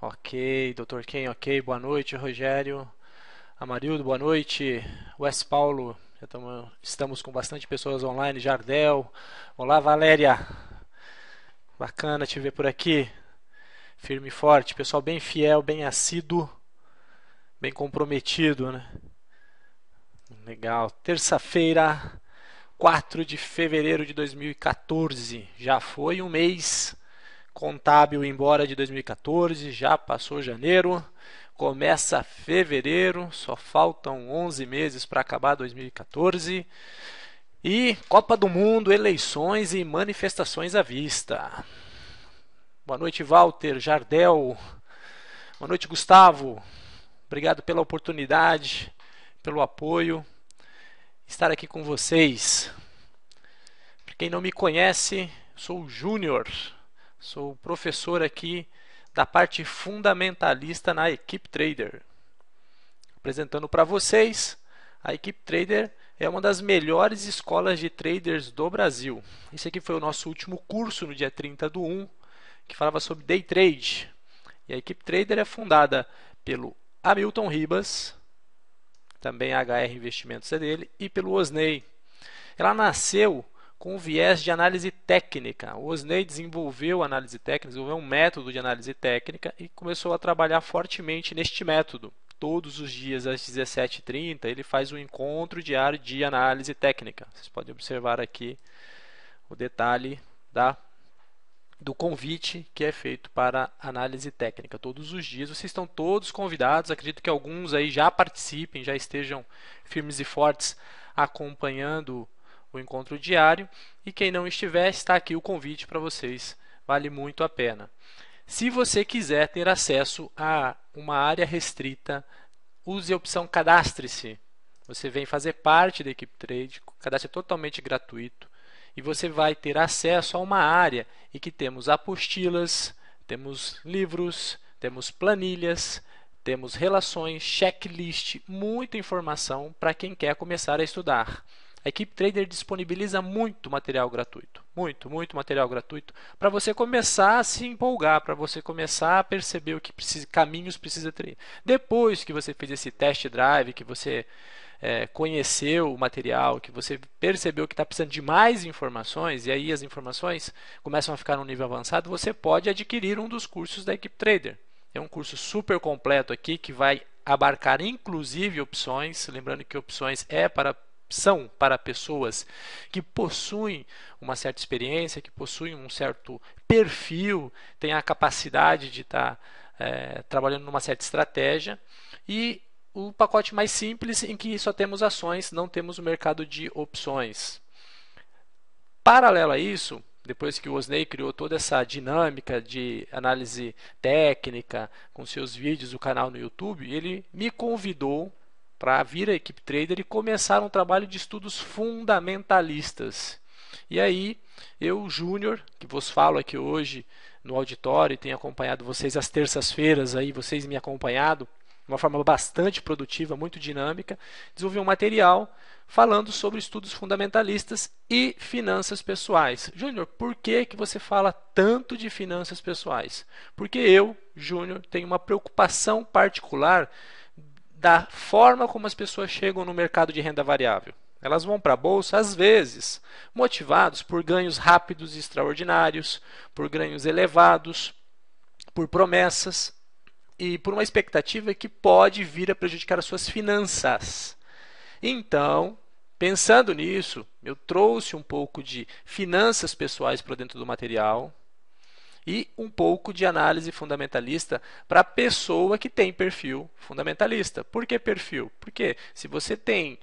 Ok, Dr. Ken, ok, boa noite, Rogério. Amarildo, boa noite. West Paulo, tamo, estamos com bastante pessoas online. Jardel, olá, Valéria. Bacana te ver por aqui. Firme e forte, pessoal bem fiel, bem assíduo, bem comprometido, né? Legal. Terça-feira, 4 de fevereiro de 2014. Já foi um mês contábil embora de 2014, já passou janeiro, começa fevereiro, só faltam 11 meses para acabar 2014. E Copa do Mundo, eleições e manifestações à vista. Boa noite, Walter, Jardel. Boa noite, Gustavo. Obrigado pela oportunidade, pelo apoio, estar aqui com vocês. Para quem não me conhece, sou o Júnior, sou professor aqui da parte fundamentalista na Equipe Trader. Apresentando para vocês, a Equipe Trader é uma das melhores escolas de traders do Brasil. Esse aqui foi o nosso último curso no dia 30 do 1, que falava sobre day trade. E a Equipe Trader é fundada pelo Hamilton Ribas, também a HR Investimentos é dele, e pelo Osney. Ela nasceu com o viés de análise técnica. O Osney desenvolveu análise técnica, desenvolveu um método de análise técnica e começou a trabalhar fortemente neste método. Todos os dias às 17h30 ele faz um encontro diário de análise técnica. Vocês podem observar aqui o detalhe da do convite que é feito para análise técnica todos os dias. Vocês estão todos convidados, acredito que alguns aí já participem, já estejam firmes e fortes acompanhando o encontro diário. E quem não estiver, está aqui o convite para vocês. Vale muito a pena. Se você quiser ter acesso a uma área restrita, use a opção Cadastre-se. Você vem fazer parte da equipe Trade, cadastro é totalmente gratuito e você vai ter acesso a uma área em que temos apostilas, temos livros, temos planilhas, temos relações, checklist, muita informação para quem quer começar a estudar. A equipe Trader disponibiliza muito material gratuito, muito, muito material gratuito para você começar a se empolgar, para você começar a perceber o que precisa, caminhos precisa ter. Depois que você fez esse test drive, que você é, conheceu o material, que você percebeu que está precisando de mais informações, e aí as informações começam a ficar num nível avançado, você pode adquirir um dos cursos da Equipe Trader. É um curso super completo aqui que vai abarcar inclusive opções, lembrando que opções é para são para pessoas que possuem uma certa experiência, que possuem um certo perfil, têm a capacidade de estar tá, é, trabalhando numa certa estratégia. E o pacote mais simples, em que só temos ações, não temos o mercado de opções. Paralelo a isso, depois que o Osney criou toda essa dinâmica de análise técnica com seus vídeos, o canal no YouTube, ele me convidou para vir à equipe trader e começar um trabalho de estudos fundamentalistas. E aí, eu, Júnior, que vos falo aqui hoje no auditório e tenho acompanhado vocês às terças-feiras, aí vocês me acompanhado uma forma bastante produtiva, muito dinâmica, desenvolvi um material falando sobre estudos fundamentalistas e finanças pessoais. Júnior, por que, que você fala tanto de finanças pessoais? Porque eu, Júnior, tenho uma preocupação particular da forma como as pessoas chegam no mercado de renda variável. Elas vão para a bolsa, às vezes, motivados por ganhos rápidos e extraordinários, por ganhos elevados, por promessas e por uma expectativa que pode vir a prejudicar as suas finanças. Então, pensando nisso, eu trouxe um pouco de finanças pessoais para dentro do material, e um pouco de análise fundamentalista para a pessoa que tem perfil fundamentalista. Por que perfil? Porque se você tem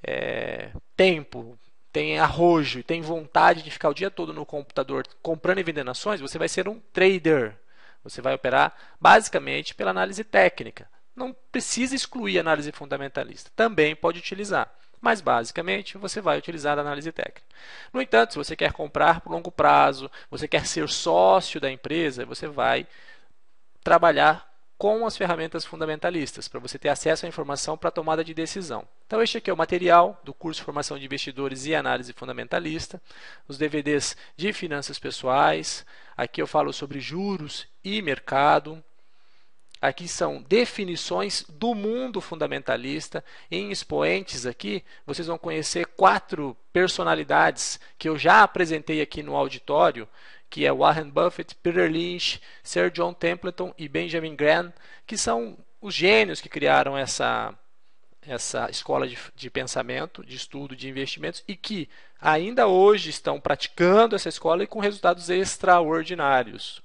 é, tempo, tem arrojo e tem vontade de ficar o dia todo no computador comprando e vendendo ações, você vai ser um trader. Você vai operar basicamente pela análise técnica. Não precisa excluir a análise fundamentalista. Também pode utilizar mas basicamente você vai utilizar a análise técnica. No entanto, se você quer comprar por longo prazo, você quer ser sócio da empresa, você vai trabalhar com as ferramentas fundamentalistas, para você ter acesso à informação para tomada de decisão. Então, este aqui é o material do curso Formação de Investidores e Análise Fundamentalista, os DVDs de finanças pessoais. Aqui eu falo sobre juros e mercado. Aqui são definições do mundo fundamentalista. Em expoentes aqui, vocês vão conhecer quatro personalidades que eu já apresentei aqui no auditório, que é Warren Buffett, Peter Lynch, Sir John Templeton e Benjamin Graham, que são os gênios que criaram essa essa escola de, de, pensamento, de estudo de investimentos e que ainda hoje estão praticando essa escola e com resultados extraordinários.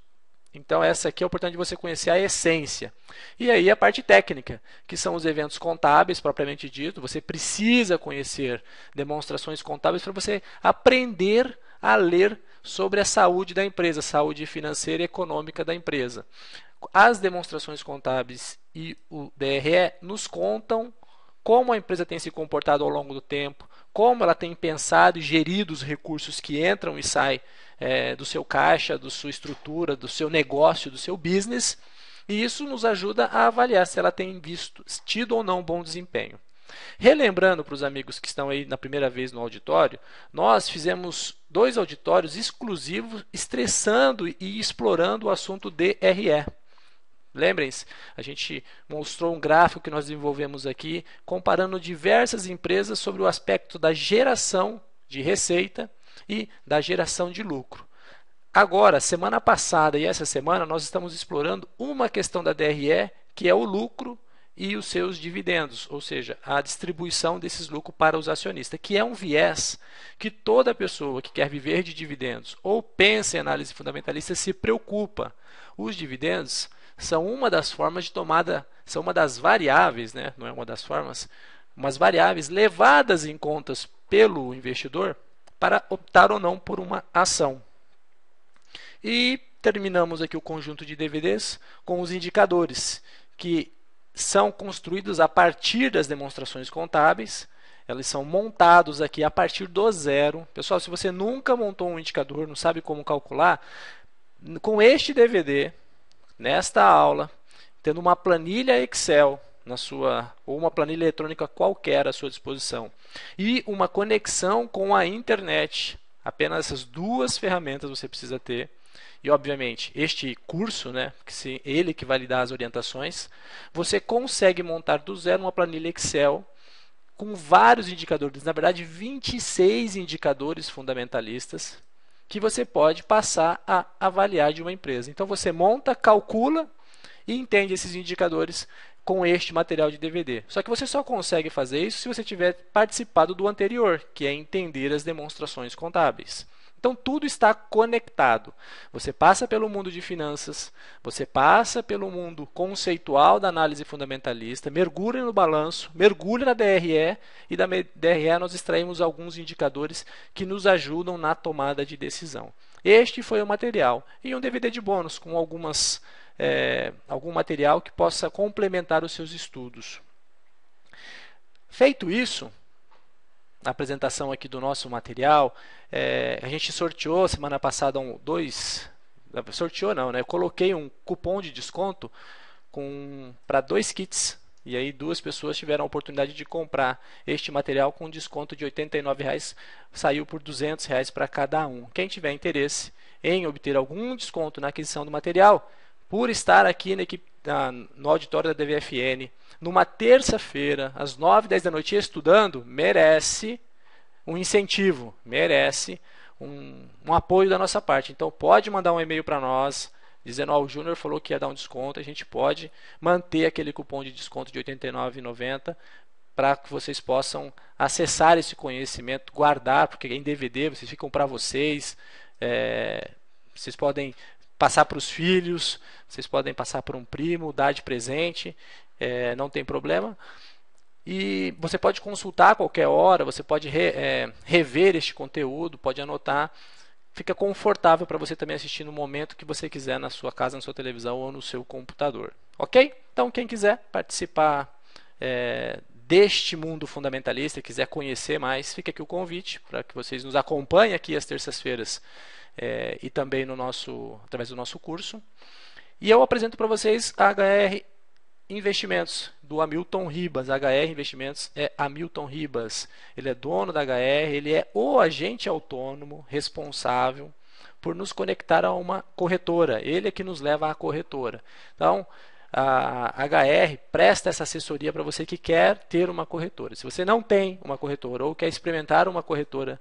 Então, essa aqui é a oportunidade de você conhecer a essência. E aí, a parte técnica, que são os eventos contábeis, propriamente dito. Você precisa conhecer demonstrações contábeis para você aprender a ler sobre a saúde da empresa, saúde financeira e econômica da empresa. As demonstrações contábeis e o DRE nos contam como a empresa tem se comportado ao longo do tempo, como ela tem pensado e gerido os recursos que entram e saem é, do seu caixa, da sua estrutura, do seu negócio, do seu business. E isso nos ajuda a avaliar se ela tem visto, tido ou não bom desempenho. Relembrando para os amigos que estão aí na primeira vez no auditório, nós fizemos dois auditórios exclusivos estressando e explorando o assunto DRE. Lembrem-se, a gente mostrou um gráfico que nós desenvolvemos aqui, comparando diversas empresas sobre o aspecto da geração de receita e da geração de lucro. Agora, semana passada e essa semana, nós estamos explorando uma questão da DRE, que é o lucro e os seus dividendos, ou seja, a distribuição desses lucros para os acionistas, que é um viés que toda pessoa que quer viver de dividendos ou pensa em análise fundamentalista se preocupa. Os dividendos são uma das formas de tomada, são uma das variáveis, né? não é uma das formas, umas variáveis levadas em contas pelo investidor para optar ou não por uma ação. E terminamos aqui o conjunto de DVDs com os indicadores, que são construídos a partir das demonstrações contábeis. Eles são montados aqui a partir do zero. Pessoal, se você nunca montou um indicador, não sabe como calcular, com este DVD, nesta aula, tendo uma planilha Excel na sua ou uma planilha eletrônica qualquer à sua disposição e uma conexão com a internet. Apenas essas duas ferramentas você precisa ter. E obviamente, este curso, né, que se ele que vai lhe dar as orientações, você consegue montar do zero uma planilha Excel com vários indicadores, na verdade 26 indicadores fundamentalistas que você pode passar a avaliar de uma empresa. Então você monta, calcula e entende esses indicadores com este material de DVD. Só que você só consegue fazer isso se você tiver participado do anterior, que é entender as demonstrações contábeis. Então tudo está conectado. Você passa pelo mundo de finanças, você passa pelo mundo conceitual da análise fundamentalista, mergulha no balanço, mergulha na DRE e da DRE nós extraímos alguns indicadores que nos ajudam na tomada de decisão. Este foi o material e um DVD de bônus com algumas é, algum material que possa complementar os seus estudos. Feito isso, a apresentação aqui do nosso material. É, a gente sorteou semana passada um, dois. Sorteou não, né? Eu coloquei um cupom de desconto para dois kits. E aí duas pessoas tiveram a oportunidade de comprar este material com desconto de R$ 89,00, saiu por R$ 200,00 para cada um. Quem tiver interesse em obter algum desconto na aquisição do material, por estar aqui na equipe, na, no auditório da DVFN, numa terça-feira, às 9, 10 da noite, estudando, merece um incentivo, merece um, um, apoio da nossa parte. Então pode mandar um e-mail para nós, dizendo, ó, oh, o Júnior falou que ia dar um desconto, a gente pode manter aquele cupom de desconto de R$ 89,90 para que vocês possam acessar esse conhecimento, guardar, porque em DVD vocês ficam para vocês, é, vocês podem passar para os filhos, vocês podem passar para um primo, dar de presente é, não tem problema. E você pode consultar a qualquer hora, você pode re, é, rever este conteúdo, pode anotar. Fica confortável para você também assistir no momento que você quiser, na sua casa, na sua televisão ou no seu computador. Ok? Então, quem quiser participar é, deste mundo fundamentalista, quiser conhecer mais, fica aqui o convite para que vocês nos acompanhem aqui às terças-feiras é, e também no nosso, através do nosso curso. E eu apresento para vocês a HR Investimentos do Hamilton Ribas. HR Investimentos é Hamilton Ribas. Ele é dono da HR, ele é o agente autônomo responsável por nos conectar a uma corretora. Ele é que nos leva à corretora. Então, a HR presta essa assessoria para você que quer ter uma corretora. Se você não tem uma corretora ou quer experimentar uma corretora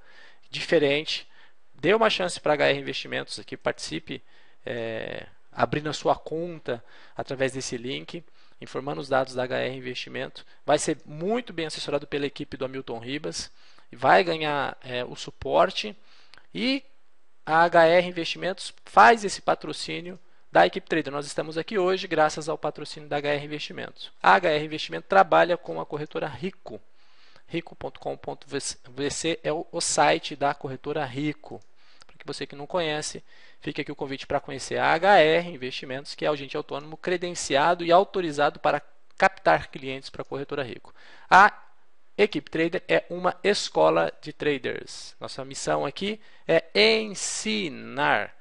diferente, dê uma chance para a HR Investimentos aqui, participe é, abrindo a sua conta através desse link, informando os dados da HR Investimento. Vai ser muito bem assessorado pela equipe do Hamilton Ribas, vai ganhar é, o suporte e a HR Investimentos faz esse patrocínio da equipe trader. Nós estamos aqui hoje graças ao patrocínio da HR Investimentos. A HR Investimento trabalha com a corretora Rico. Rico.com.vc é o, o site da corretora Rico. Você que não conhece, fica aqui o convite para conhecer a HR Investimentos, que é o agente autônomo credenciado e autorizado para captar clientes para a corretora Rico. A Equipe Trader é uma escola de traders. Nossa missão aqui é ensinar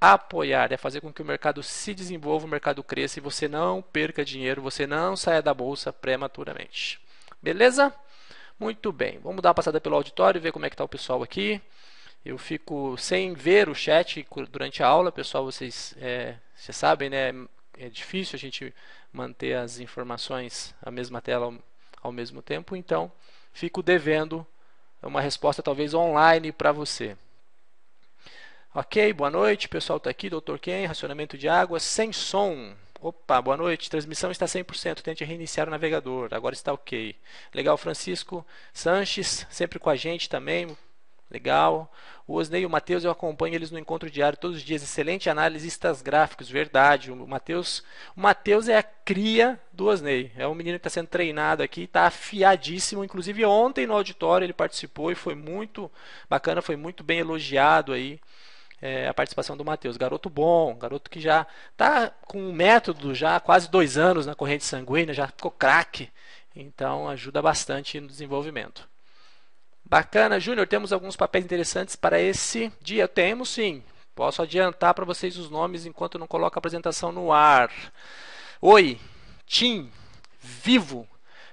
apoiar, é fazer com que o mercado se desenvolva, o mercado cresça e você não perca dinheiro, você não saia da bolsa prematuramente. Beleza? Muito bem. Vamos dar uma passada pelo auditório e ver como é que está o pessoal aqui. Eu fico sem ver o chat durante a aula, pessoal, vocês, é, vocês sabem, né? É difícil a gente manter as informações a mesma tela ao, ao mesmo tempo, então fico devendo uma resposta talvez online para você. Ok, boa noite, pessoal está aqui, Dr. Ken, racionamento de água, sem som. Opa, boa noite, transmissão está 100%, tente reiniciar o navegador, agora está ok. Legal, Francisco Sanches, sempre com a gente também, legal. O Osnei e o Matheus, eu acompanho eles no encontro diário todos os dias, excelente analistas gráficos, verdade. O Matheus, o Matheus é a cria do Osnei, é um menino que está sendo treinado aqui, está afiadíssimo, inclusive ontem no auditório ele participou e foi muito bacana, foi muito bem elogiado aí é, a participação do Matheus. Garoto bom, garoto que já está com um método já há quase dois anos na corrente sanguínea, já ficou craque. Então ajuda bastante no desenvolvimento. Bacana, Júnior, temos alguns papéis interessantes para esse dia. Temos sim. Posso adiantar para vocês os nomes enquanto não coloco a apresentação no ar. Oi, Tim, Vivo,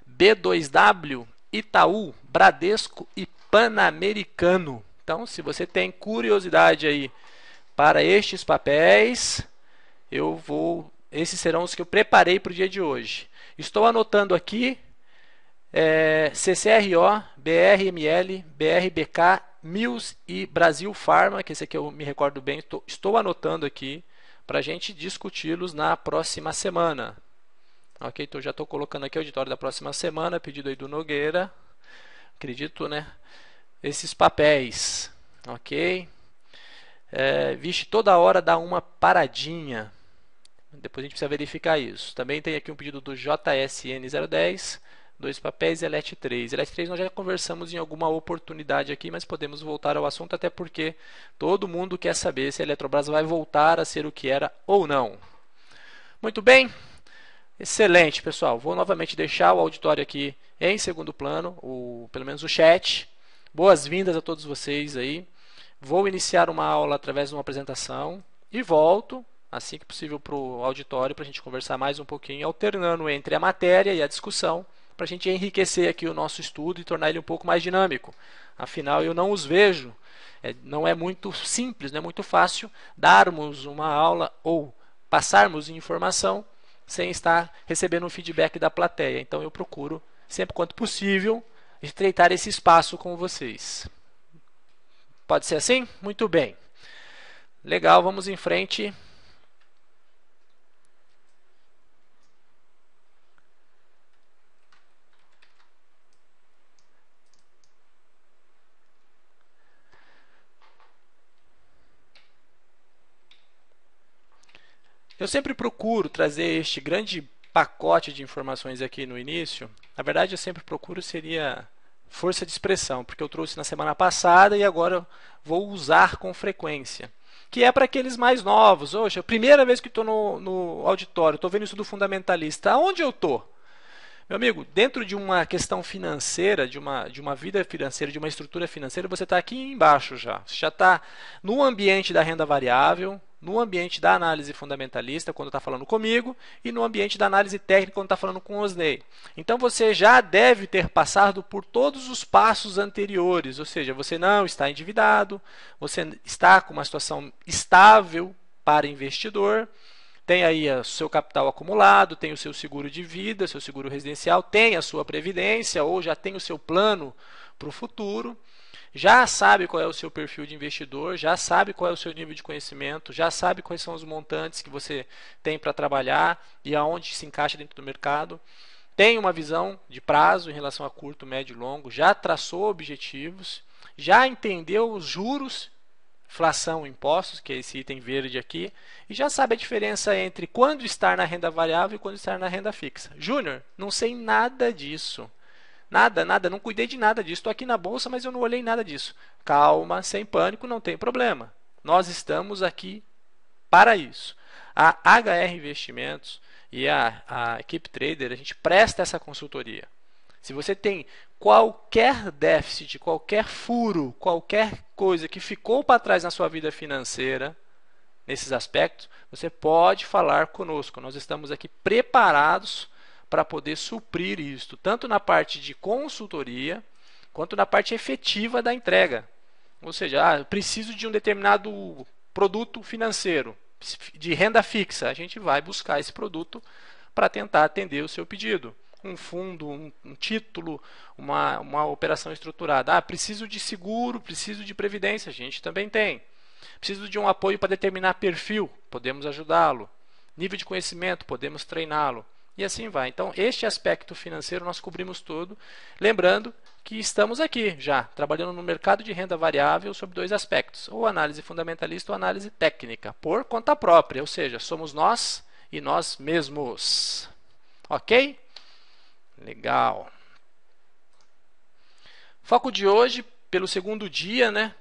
B2W, Itaú, Bradesco e Pan-Americano. Então, se você tem curiosidade aí para estes papéis, eu vou. Esses serão os que eu preparei para o dia de hoje. Estou anotando aqui é, CCRO, BRML, BRBK, Mills e Brasil Pharma, que esse aqui eu me recordo bem, estou, estou anotando aqui para a gente discuti-los na próxima semana. Ok, então já estou colocando aqui o auditório da próxima semana, pedido aí do Nogueira. Acredito, né? esses papéis, ok? É, vixe, toda hora dá uma paradinha. Depois a gente precisa verificar isso. Também tem aqui um pedido do JSN010, dois papéis e LET 3. LET 3 nós já conversamos em alguma oportunidade aqui, mas podemos voltar ao assunto até porque todo mundo quer saber se a Eletrobras vai voltar a ser o que era ou não. Muito bem, excelente pessoal. Vou novamente deixar o auditório aqui em segundo plano, o, pelo menos o chat. Boas-vindas a todos vocês aí. Vou iniciar uma aula através de uma apresentação e volto, assim que possível, para o auditório para a gente conversar mais um pouquinho, alternando entre a matéria e a discussão, para a gente enriquecer aqui o nosso estudo e tornar ele um pouco mais dinâmico. Afinal, eu não os vejo, é, não é muito simples, não é muito fácil darmos uma aula ou passarmos informação sem estar recebendo um feedback da plateia. Então, eu procuro, sempre quanto possível, estreitar esse espaço com vocês. Pode ser assim? Muito bem. Legal, vamos em frente. Eu sempre procuro trazer este grande pacote de informações aqui no início, na verdade eu sempre procuro seria força de expressão, porque eu trouxe na semana passada e agora vou usar com frequência. Que é para aqueles mais novos. Hoje, a primeira vez que estou no, no auditório, estou vendo isso do fundamentalista. Aonde eu estou? Meu amigo, dentro de uma questão financeira, de uma, de uma vida financeira, de uma estrutura financeira, você está aqui embaixo já. Você já está no ambiente da renda variável, no ambiente da análise fundamentalista, quando está falando comigo, e no ambiente da análise técnica, quando está falando com o Osney. Então você já deve ter passado por todos os passos anteriores, ou seja, você não está endividado, você está com uma situação estável para investidor tem aí o seu capital acumulado, tem o seu seguro de vida, seu seguro residencial, tem a sua previdência ou já tem o seu plano para o futuro, já sabe qual é o seu perfil de investidor, já sabe qual é o seu nível de conhecimento, já sabe quais são os montantes que você tem para trabalhar e aonde se encaixa dentro do mercado. Tem uma visão de prazo em relação a curto, médio e longo, já traçou objetivos, já entendeu os juros inflação, impostos, que é esse item verde aqui, e já sabe a diferença entre quando estar na renda variável e quando estar na renda fixa. Júnior, não sei nada disso. Nada, nada, não cuidei de nada disso. Estou aqui na bolsa, mas eu não olhei nada disso. Calma, sem pânico, não tem problema. Nós estamos aqui para isso. A HR Investimentos e a, a Equipe Trader, a gente presta essa consultoria. Se você tem qualquer déficit, qualquer furo, qualquer coisa que ficou para trás na sua vida financeira, nesses aspectos, você pode falar conosco. Nós estamos aqui preparados para poder suprir isto, tanto na parte de consultoria, quanto na parte efetiva da entrega. Ou seja, ah, preciso de um determinado produto financeiro, de renda fixa. A gente vai buscar esse produto para tentar atender o seu pedido um fundo, um, um, título, uma, uma operação estruturada. Ah, preciso de seguro, preciso de previdência, a gente também tem. Preciso de um apoio para determinar perfil, podemos ajudá-lo. Nível de conhecimento, podemos treiná-lo. E assim vai. Então, este aspecto financeiro nós cobrimos todo. Lembrando que estamos aqui já, trabalhando no mercado de renda variável sobre dois aspectos: ou análise fundamentalista ou análise técnica, por conta própria, ou seja, somos nós e nós mesmos. Ok? Legal. Foco de hoje, pelo segundo dia, né?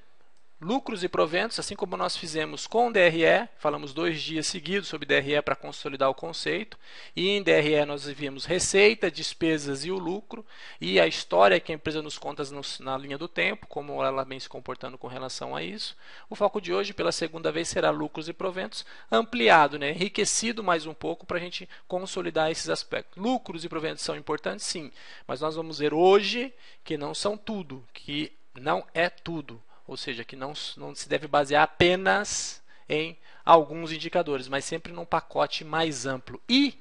Lucros e proventos, assim como nós fizemos com o DRE, falamos dois dias seguidos sobre DRE para consolidar o conceito, e em DRE nós vimos receita, despesas e o lucro, e a história que a empresa nos conta na linha do tempo, como ela vem se comportando com relação a isso. O foco de hoje, pela segunda vez, será lucros e proventos, ampliado, né, enriquecido mais um pouco para a gente consolidar esses aspectos. Lucros e proventos são importantes, sim, mas nós vamos ver hoje que não são tudo, que não é tudo ou seja, que não, não se deve basear apenas em alguns indicadores, mas sempre num pacote mais amplo. E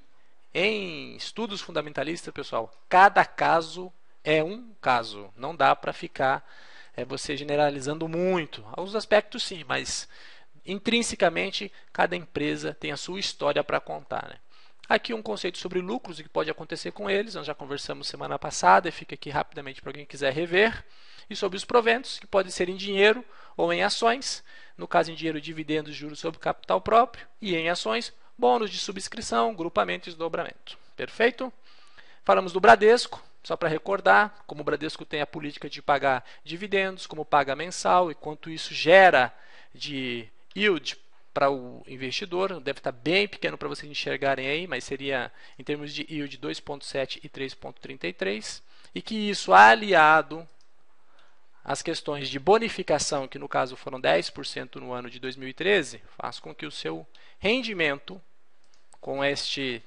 em estudos fundamentalistas, pessoal, cada caso é um caso. Não dá para ficar é, você generalizando muito. Alguns aspectos sim, mas intrinsecamente cada empresa tem a sua história para contar. Né? Aqui um conceito sobre lucros e o que pode acontecer com eles. Nós já conversamos semana passada e fica aqui rapidamente para quem quiser rever e sobre os proventos, que podem ser em dinheiro ou em ações, no caso em dinheiro, dividendos, juros sobre capital próprio, e em ações, bônus de subscrição, grupamento e desdobramento. Perfeito? Falamos do Bradesco, só para recordar, como o Bradesco tem a política de pagar dividendos, como paga mensal e quanto isso gera de yield para o investidor, deve estar bem pequeno para vocês enxergarem aí, mas seria em termos de yield 2.7 e 3.33, e que isso aliado as questões de bonificação, que no caso foram 10% no ano de 2013, faz com que o seu rendimento com este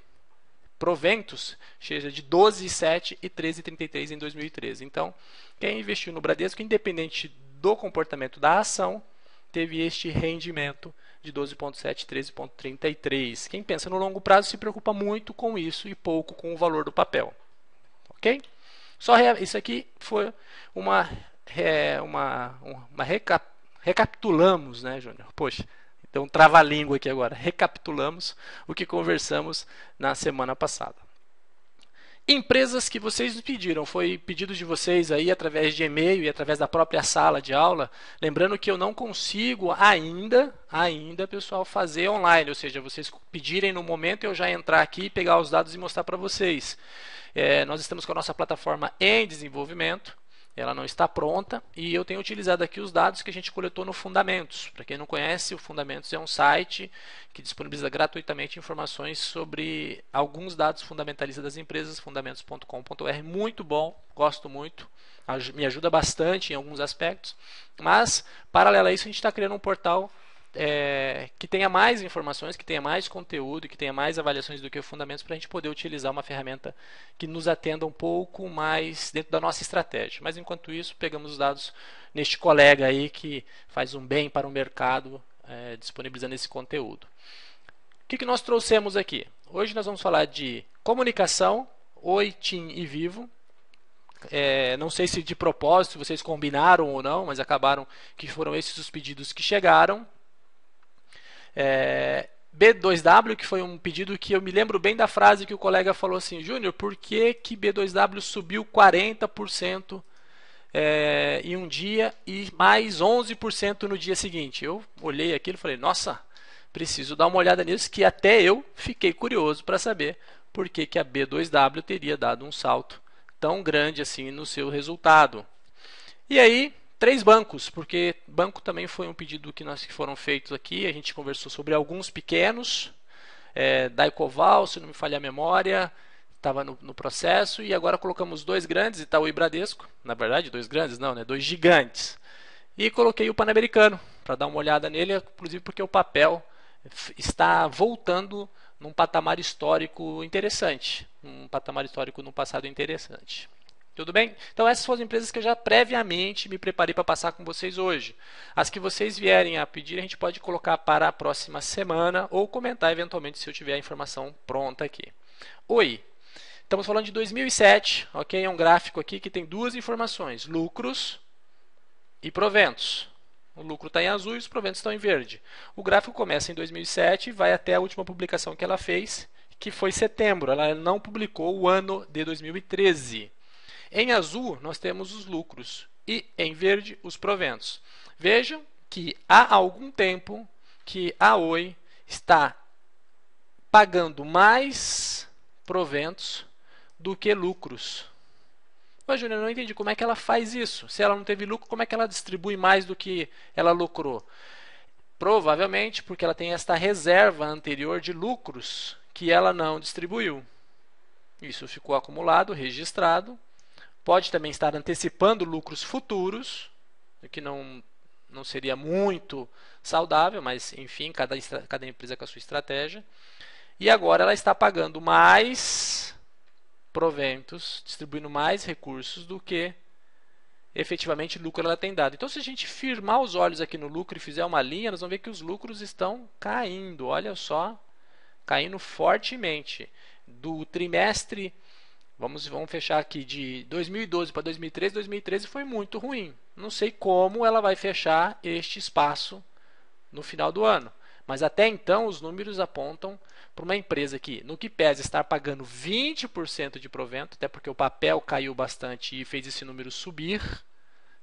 proventos seja de 12,7 e 13,33 em 2013. Então, quem investiu no Bradesco, independente do comportamento da ação, teve este rendimento de 12,7 e 13,33. Quem pensa no longo prazo se preocupa muito com isso e pouco com o valor do papel. Ok? Só isso aqui foi uma é, uma, uma recap, recapitulamos, né, Júnior? Poxa, então trava-língua aqui agora. Recapitulamos o que conversamos na semana passada. Empresas que vocês nos pediram, foi pedido de vocês aí através de e-mail e através da própria sala de aula. Lembrando que eu não consigo ainda, ainda, pessoal, fazer online, ou seja, vocês pedirem no momento eu já entrar aqui, pegar os dados e mostrar para vocês. É, nós estamos com a nossa plataforma em desenvolvimento ela não está pronta e eu tenho utilizado aqui os dados que a gente coletou no Fundamentos. Para quem não conhece, o Fundamentos é um site que disponibiliza gratuitamente informações sobre alguns dados fundamentalistas das empresas, fundamentos.com.br, muito bom, gosto muito, me ajuda bastante em alguns aspectos, mas paralelo a isso a gente está criando um portal é, que tenha mais informações, que tenha mais conteúdo, que tenha mais avaliações do que o Fundamentos para a gente poder utilizar uma ferramenta que nos atenda um pouco mais dentro da nossa estratégia. Mas enquanto isso, pegamos os dados neste colega aí que faz um bem para o mercado é, disponibilizando esse conteúdo. O que, que nós trouxemos aqui? Hoje nós vamos falar de comunicação, Oi, Tim e Vivo. É, não sei se de propósito vocês combinaram ou não, mas acabaram que foram esses os pedidos que chegaram. É, B2W, que foi um pedido que eu me lembro bem da frase que o colega falou assim, Júnior, por que, que B2W subiu 40% é, em um dia e mais 11% no dia seguinte? Eu olhei aquilo e falei, nossa, preciso dar uma olhada nisso, que até eu fiquei curioso para saber por que, que a B2W teria dado um salto tão grande assim no seu resultado. E aí, Três bancos, porque banco também foi um pedido que nós que foram feitos aqui. A gente conversou sobre alguns pequenos, é, se não me falha a memória, estava no, no, processo. E agora colocamos dois grandes, Itaú e Bradesco. Na verdade, dois grandes não, né? dois gigantes. E coloquei o Pan-Americano para dar uma olhada nele, inclusive porque o papel está voltando num patamar histórico interessante. Um patamar histórico no passado interessante. Tudo bem? Então essas foram as empresas que eu já previamente me preparei para passar com vocês hoje. As que vocês vierem a pedir, a gente pode colocar para a próxima semana ou comentar eventualmente se eu tiver a informação pronta aqui. Oi, estamos falando de 2007, ok? É um gráfico aqui que tem duas informações, lucros e proventos. O lucro está em azul e os proventos estão em verde. O gráfico começa em 2007 e vai até a última publicação que ela fez, que foi setembro. Ela não publicou o ano de 2013. Em azul, nós temos os lucros e em verde, os proventos. Vejam que há algum tempo que a Oi está pagando mais proventos do que lucros. Mas, Júnior, eu não entendi como é que ela faz isso. Se ela não teve lucro, como é que ela distribui mais do que ela lucrou? Provavelmente porque ela tem esta reserva anterior de lucros que ela não distribuiu. Isso ficou acumulado, registrado, Pode também estar antecipando lucros futuros, o que não, não seria muito saudável, mas enfim, cada, cada empresa com a sua estratégia. E agora ela está pagando mais proventos, distribuindo mais recursos do que efetivamente lucro ela tem dado. Então, se a gente firmar os olhos aqui no lucro e fizer uma linha, nós vamos ver que os lucros estão caindo. Olha só, caindo fortemente. Do trimestre Vamos, vamos fechar aqui de 2012 para 2013. 2013 foi muito ruim. Não sei como ela vai fechar este espaço no final do ano. Mas até então os números apontam para uma empresa que, no que pesa estar pagando 20% de provento, até porque o papel caiu bastante e fez esse número subir.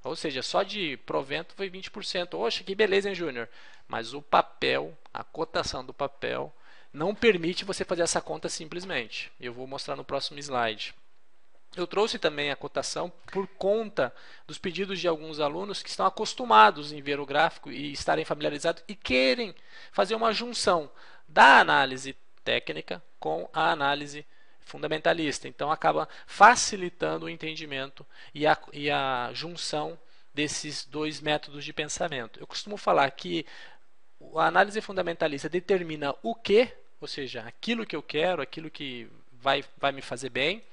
Ou seja, só de provento foi 20%. Oxe, que beleza, hein, Júnior? Mas o papel, a cotação do papel, não permite você fazer essa conta simplesmente. Eu vou mostrar no próximo slide. Eu trouxe também a cotação por conta dos pedidos de alguns alunos que estão acostumados em ver o gráfico e estarem familiarizados e querem fazer uma junção da análise técnica com a análise fundamentalista. Então acaba facilitando o entendimento e a, e a junção desses dois métodos de pensamento. Eu costumo falar que a análise fundamentalista determina o que ou seja, aquilo que eu quero, aquilo que vai, vai me fazer bem.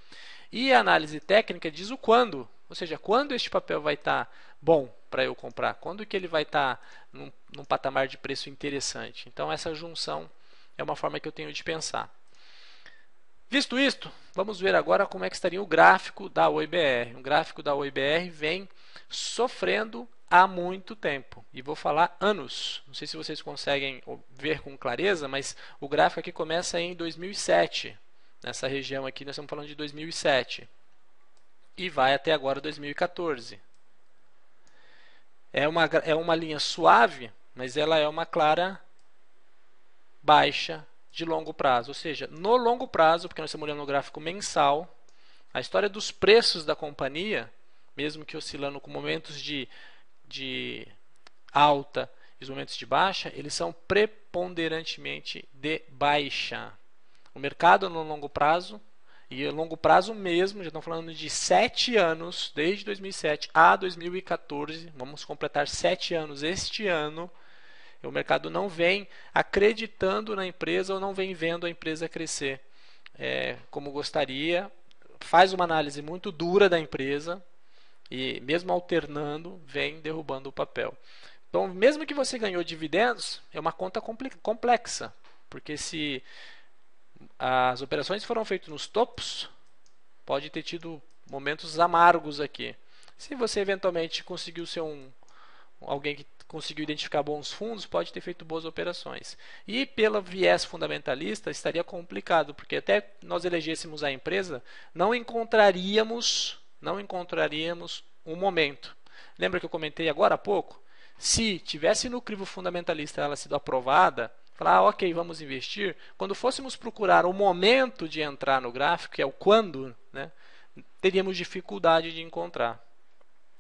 E a análise técnica diz o quando, ou seja, quando este papel vai estar tá bom para eu comprar, quando que ele vai estar tá num, num patamar de preço interessante. Então essa junção é uma forma que eu tenho de pensar. Visto isto, vamos ver agora como é que estaria o gráfico da OIBR. O gráfico da OIBR vem sofrendo há muito tempo. E vou falar anos. Não sei se vocês conseguem ver com clareza, mas o gráfico aqui começa em 2007. Nessa região aqui nós estamos falando de 2007. E vai até agora 2014. É uma, é uma linha suave, mas ela é uma clara baixa de longo prazo. Ou seja, no longo prazo, porque nós estamos olhando no gráfico mensal, a história dos preços da companhia mesmo que oscilando com momentos de, de alta e os momentos de baixa, eles são preponderantemente de baixa. O mercado no longo prazo, e longo prazo mesmo, já estamos falando de 7 anos, desde 2007 a 2014, vamos completar 7 anos este ano, o mercado não vem acreditando na empresa ou não vem vendo a empresa crescer é, como gostaria, faz uma análise muito dura da empresa e, mesmo alternando, vem derrubando o papel. Então, mesmo que você ganhou dividendos, é uma conta complexa, porque se as operações foram feitas nos topos, pode ter tido momentos amargos aqui. Se você eventualmente conseguiu ser um alguém que conseguiu identificar bons fundos, pode ter feito boas operações. E pela viés fundamentalista estaria complicado, porque até nós elegêssemos a empresa, não encontraríamos, não encontraríamos um momento. Lembra que eu comentei agora há pouco? Se tivesse no crivo fundamentalista ela sido aprovada, falar, ah, ok, vamos investir. Quando fôssemos procurar o momento de entrar no gráfico, que é o quando, né, teríamos dificuldade de encontrar.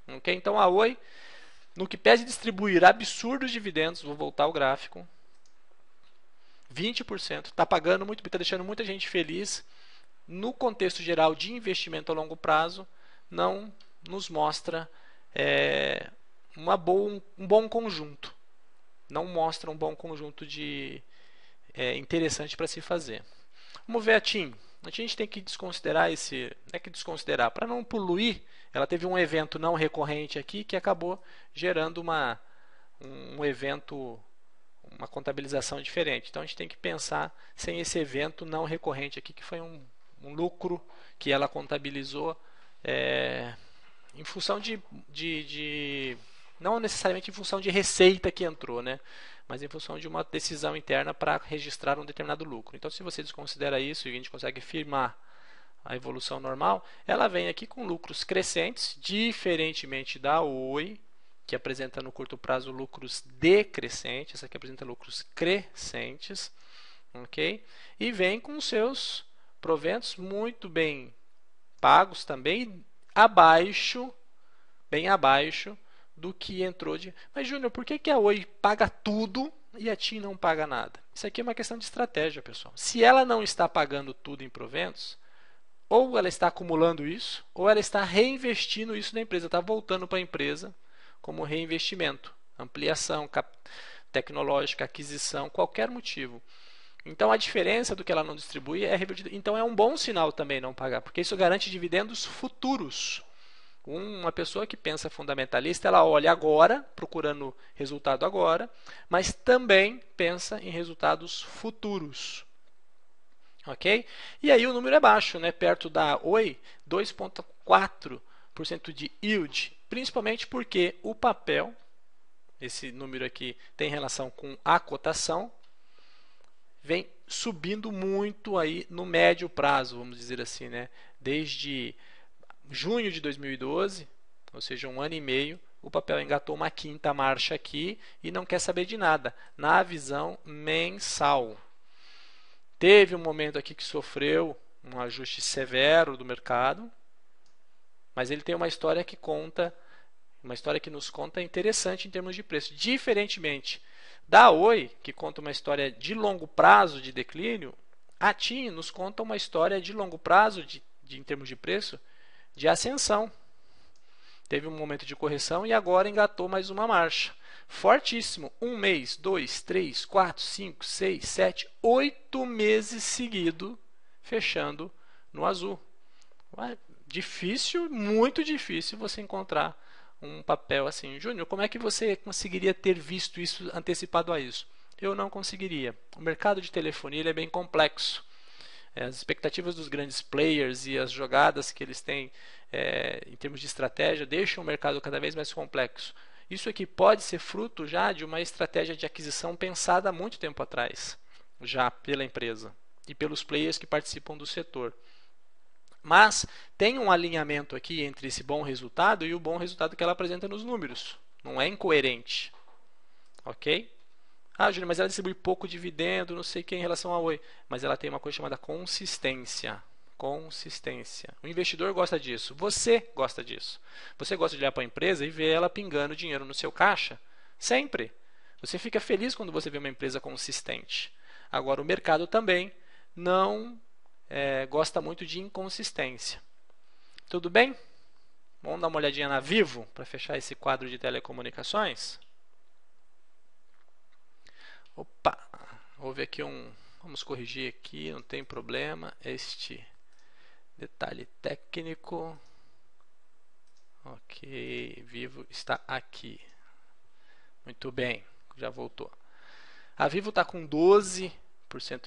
Okay? Então a Oi no que pese distribuir absurdos dividendos, vou voltar ao gráfico. 20%, está pagando muito, está deixando muita gente feliz. No contexto geral de investimento a longo prazo, não nos mostra é, uma boa, um bom conjunto. Não mostra um bom conjunto de é, interessante para se fazer. Vamos ver a TIM. A gente tem que desconsiderar esse. Não é que desconsiderar, para não poluir ela teve um evento não recorrente aqui que acabou gerando uma, um evento, uma contabilização diferente. Então a gente tem que pensar sem esse evento não recorrente aqui, que foi um, um lucro que ela contabilizou é, em função de, de, de, não necessariamente em função de receita que entrou, né? mas em função de uma decisão interna para registrar um determinado lucro. Então, se você desconsidera isso e a gente consegue firmar a evolução normal, ela vem aqui com lucros crescentes, diferentemente da Oi, que apresenta no curto prazo lucros decrescentes, essa aqui apresenta lucros crescentes, ok? E vem com seus proventos muito bem pagos também, abaixo, bem abaixo do que entrou de. Mas Júnior, por que, que a Oi paga tudo e a TIM não paga nada? Isso aqui é uma questão de estratégia, pessoal. Se ela não está pagando tudo em proventos, ou ela está acumulando isso, ou ela está reinvestindo isso na empresa, está voltando para a empresa como reinvestimento, ampliação tecnológica, aquisição, qualquer motivo. Então a diferença do que ela não distribui é revertida. Então é um bom sinal também não pagar, porque isso garante dividendos futuros. Uma pessoa que pensa fundamentalista, ela olha agora, procurando resultado agora, mas também pensa em resultados futuros ok? E aí o número é baixo, né? perto da Oi, 2,4% de yield, principalmente porque o papel, esse número aqui tem relação com a cotação, vem subindo muito aí no médio prazo, vamos dizer assim, né? desde junho de 2012, ou seja, um ano e meio, o papel engatou uma quinta marcha aqui e não quer saber de nada, na visão mensal. Teve um momento aqui que sofreu um ajuste severo do mercado, mas ele tem uma história que conta, uma história que nos conta interessante em termos de preço. Diferentemente da Oi, que conta uma história de longo prazo de declínio, a TIM nos conta uma história de longo prazo, de, de, em termos de preço, de ascensão. Teve um momento de correção e agora engatou mais uma marcha fortíssimo. Um mês, dois, três, quatro, cinco, seis, sete, oito meses seguido fechando no azul. Difícil, muito difícil você encontrar um papel assim. Júnior, como é que você conseguiria ter visto isso antecipado a isso? Eu não conseguiria. O mercado de telefonia é bem complexo. As expectativas dos grandes players e as jogadas que eles têm é, em termos de estratégia deixam o mercado cada vez mais complexo. Isso aqui pode ser fruto já de uma estratégia de aquisição pensada há muito tempo atrás, já pela empresa e pelos players que participam do setor. Mas tem um alinhamento aqui entre esse bom resultado e o bom resultado que ela apresenta nos números. Não é incoerente. Ok? Ah, Júlio, mas ela distribui pouco dividendo, não sei o que em relação a Oi. Mas ela tem uma coisa chamada consistência. Consistência. O investidor gosta disso. Você gosta disso. Você gosta de olhar para a empresa e ver ela pingando dinheiro no seu caixa? Sempre. Você fica feliz quando você vê uma empresa consistente. Agora, o mercado também não é, gosta muito de inconsistência. Tudo bem? Vamos dar uma olhadinha na Vivo para fechar esse quadro de telecomunicações? Opa, houve aqui um. Vamos corrigir aqui, não tem problema. Este detalhe técnico. Ok, Vivo está aqui. Muito bem, já voltou. A Vivo está com 12%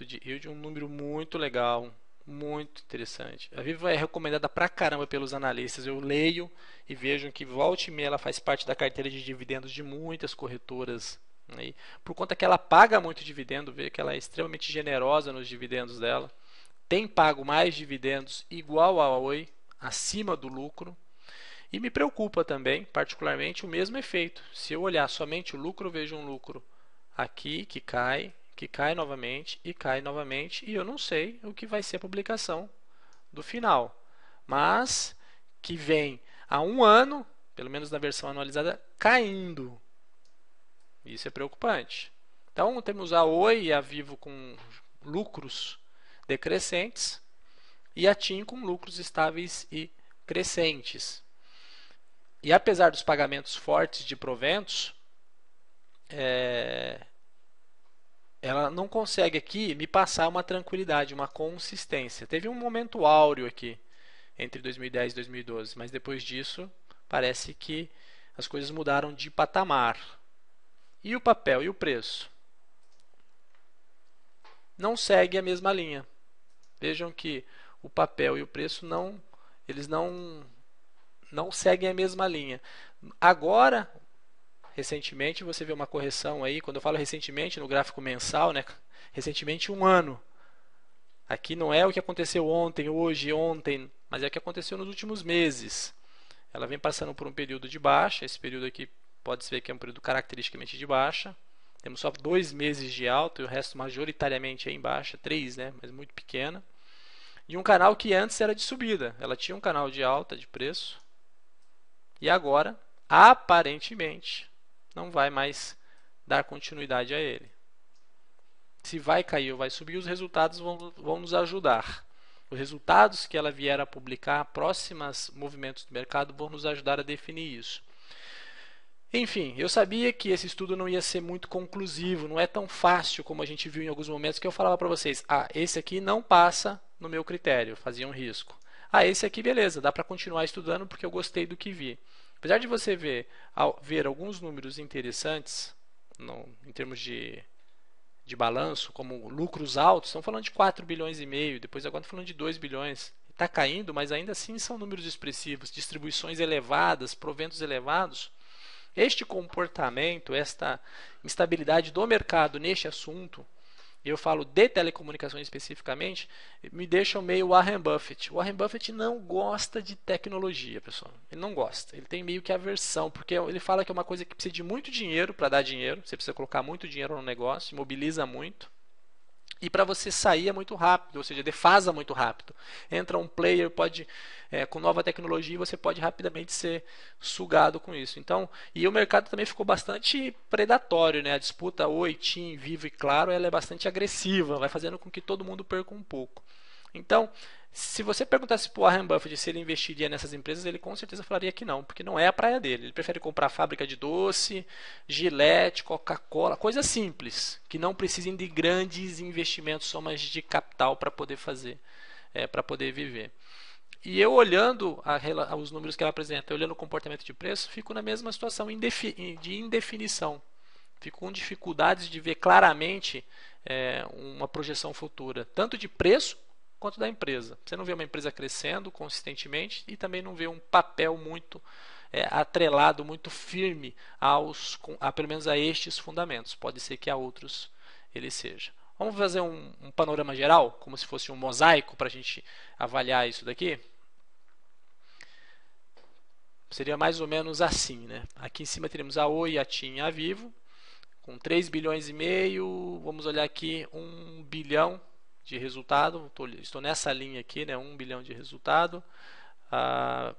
de yield, um número muito legal, muito interessante. A Vivo é recomendada pra caramba pelos analistas. Eu leio e vejo que volta e meia ela faz parte da carteira de dividendos de muitas corretoras. Aí, por conta que ela paga muito dividendo, vê que ela é extremamente generosa nos dividendos dela. Tem pago mais dividendos igual a Oi, acima do lucro. E me preocupa também, particularmente, o mesmo efeito. Se eu olhar somente o lucro, vejo um lucro aqui que cai, que cai novamente e cai novamente, e eu não sei o que vai ser a publicação do final. Mas que vem há um ano, pelo menos na versão anualizada, caindo. Isso é preocupante. Então temos a Oi e a Vivo com lucros decrescentes e a TIM com lucros estáveis e crescentes. E apesar dos pagamentos fortes de proventos, é, ela não consegue aqui me passar uma tranquilidade, uma consistência. Teve um momento áureo aqui entre 2010 e 2012, mas depois disso parece que as coisas mudaram de patamar. E o papel e o preço? Não segue a mesma linha. Vejam que o papel e o preço não eles não não seguem a mesma linha. Agora recentemente você vê uma correção aí, quando eu falo recentemente no gráfico mensal, né? Recentemente um ano. Aqui não é o que aconteceu ontem, hoje, ontem, mas é o que aconteceu nos últimos meses. Ela vem passando por um período de baixa, esse período aqui pode se ver que é um período caracteristicamente de baixa. Temos só dois meses de alta e o resto majoritariamente é em baixa, três, né? Mas muito pequena. E um canal que antes era de subida. Ela tinha um canal de alta de preço. E agora, aparentemente, não vai mais dar continuidade a ele. Se vai cair ou vai subir, os resultados vão, vão nos ajudar. Os resultados que ela vier a publicar, próximos movimentos do mercado, vão nos ajudar a definir isso. Enfim, eu sabia que esse estudo não ia ser muito conclusivo, não é tão fácil como a gente viu em alguns momentos que eu falava para vocês: ah, esse aqui não passa no meu critério, fazia um risco. Ah, esse aqui beleza, dá para continuar estudando porque eu gostei do que vi. Apesar de você ver, ver alguns números interessantes no, em termos de, de balanço, como lucros altos, estão falando de 4 bilhões e meio, depois agora estão falando de 2 bilhões. Está caindo, mas ainda assim são números expressivos, distribuições elevadas, proventos elevados. Este comportamento, esta instabilidade do mercado neste assunto, eu falo de telecomunicações especificamente, me deixam meio Warren Buffett. O Warren Buffett não gosta de tecnologia, pessoal. Ele não gosta. Ele tem meio que aversão, porque ele fala que é uma coisa que precisa de muito dinheiro para dar dinheiro. Você precisa colocar muito dinheiro no negócio, mobiliza muito. E para você sair é muito rápido, ou seja, defasa muito rápido. Entra um player, pode é, com nova tecnologia, você pode rapidamente ser sugado com isso. Então, e o mercado também ficou bastante predatório, né? A disputa Oi, TIM, Vivo e Claro, ela é bastante agressiva, vai fazendo com que todo mundo perca um pouco. Então, se você perguntasse para o Warren Buffett se ele investiria nessas empresas, ele com certeza falaria que não, porque não é a praia dele. Ele prefere comprar fábrica de doce, gilete, Coca-Cola, coisas simples, que não precisem de grandes investimentos, somas de capital para poder fazer, é, para poder viver. E eu olhando a, os números que ela apresenta, olhando o comportamento de preço, fico na mesma situação de indefinição. Fico com dificuldades de ver claramente é, uma projeção futura, tanto de preço quanto da empresa. Você não vê uma empresa crescendo consistentemente e também não vê um papel muito é, atrelado, muito firme aos, a, pelo menos a estes fundamentos. Pode ser que a outros ele seja. Vamos fazer um, um panorama geral, como se fosse um mosaico para a gente avaliar isso daqui. Seria mais ou menos assim, né? Aqui em cima teremos a Oi, a TIM e a Vivo, com 3 bilhões e meio, vamos olhar aqui, 1 bilhão de resultado, tô, estou nessa linha aqui, né, 1 bilhão de resultado. A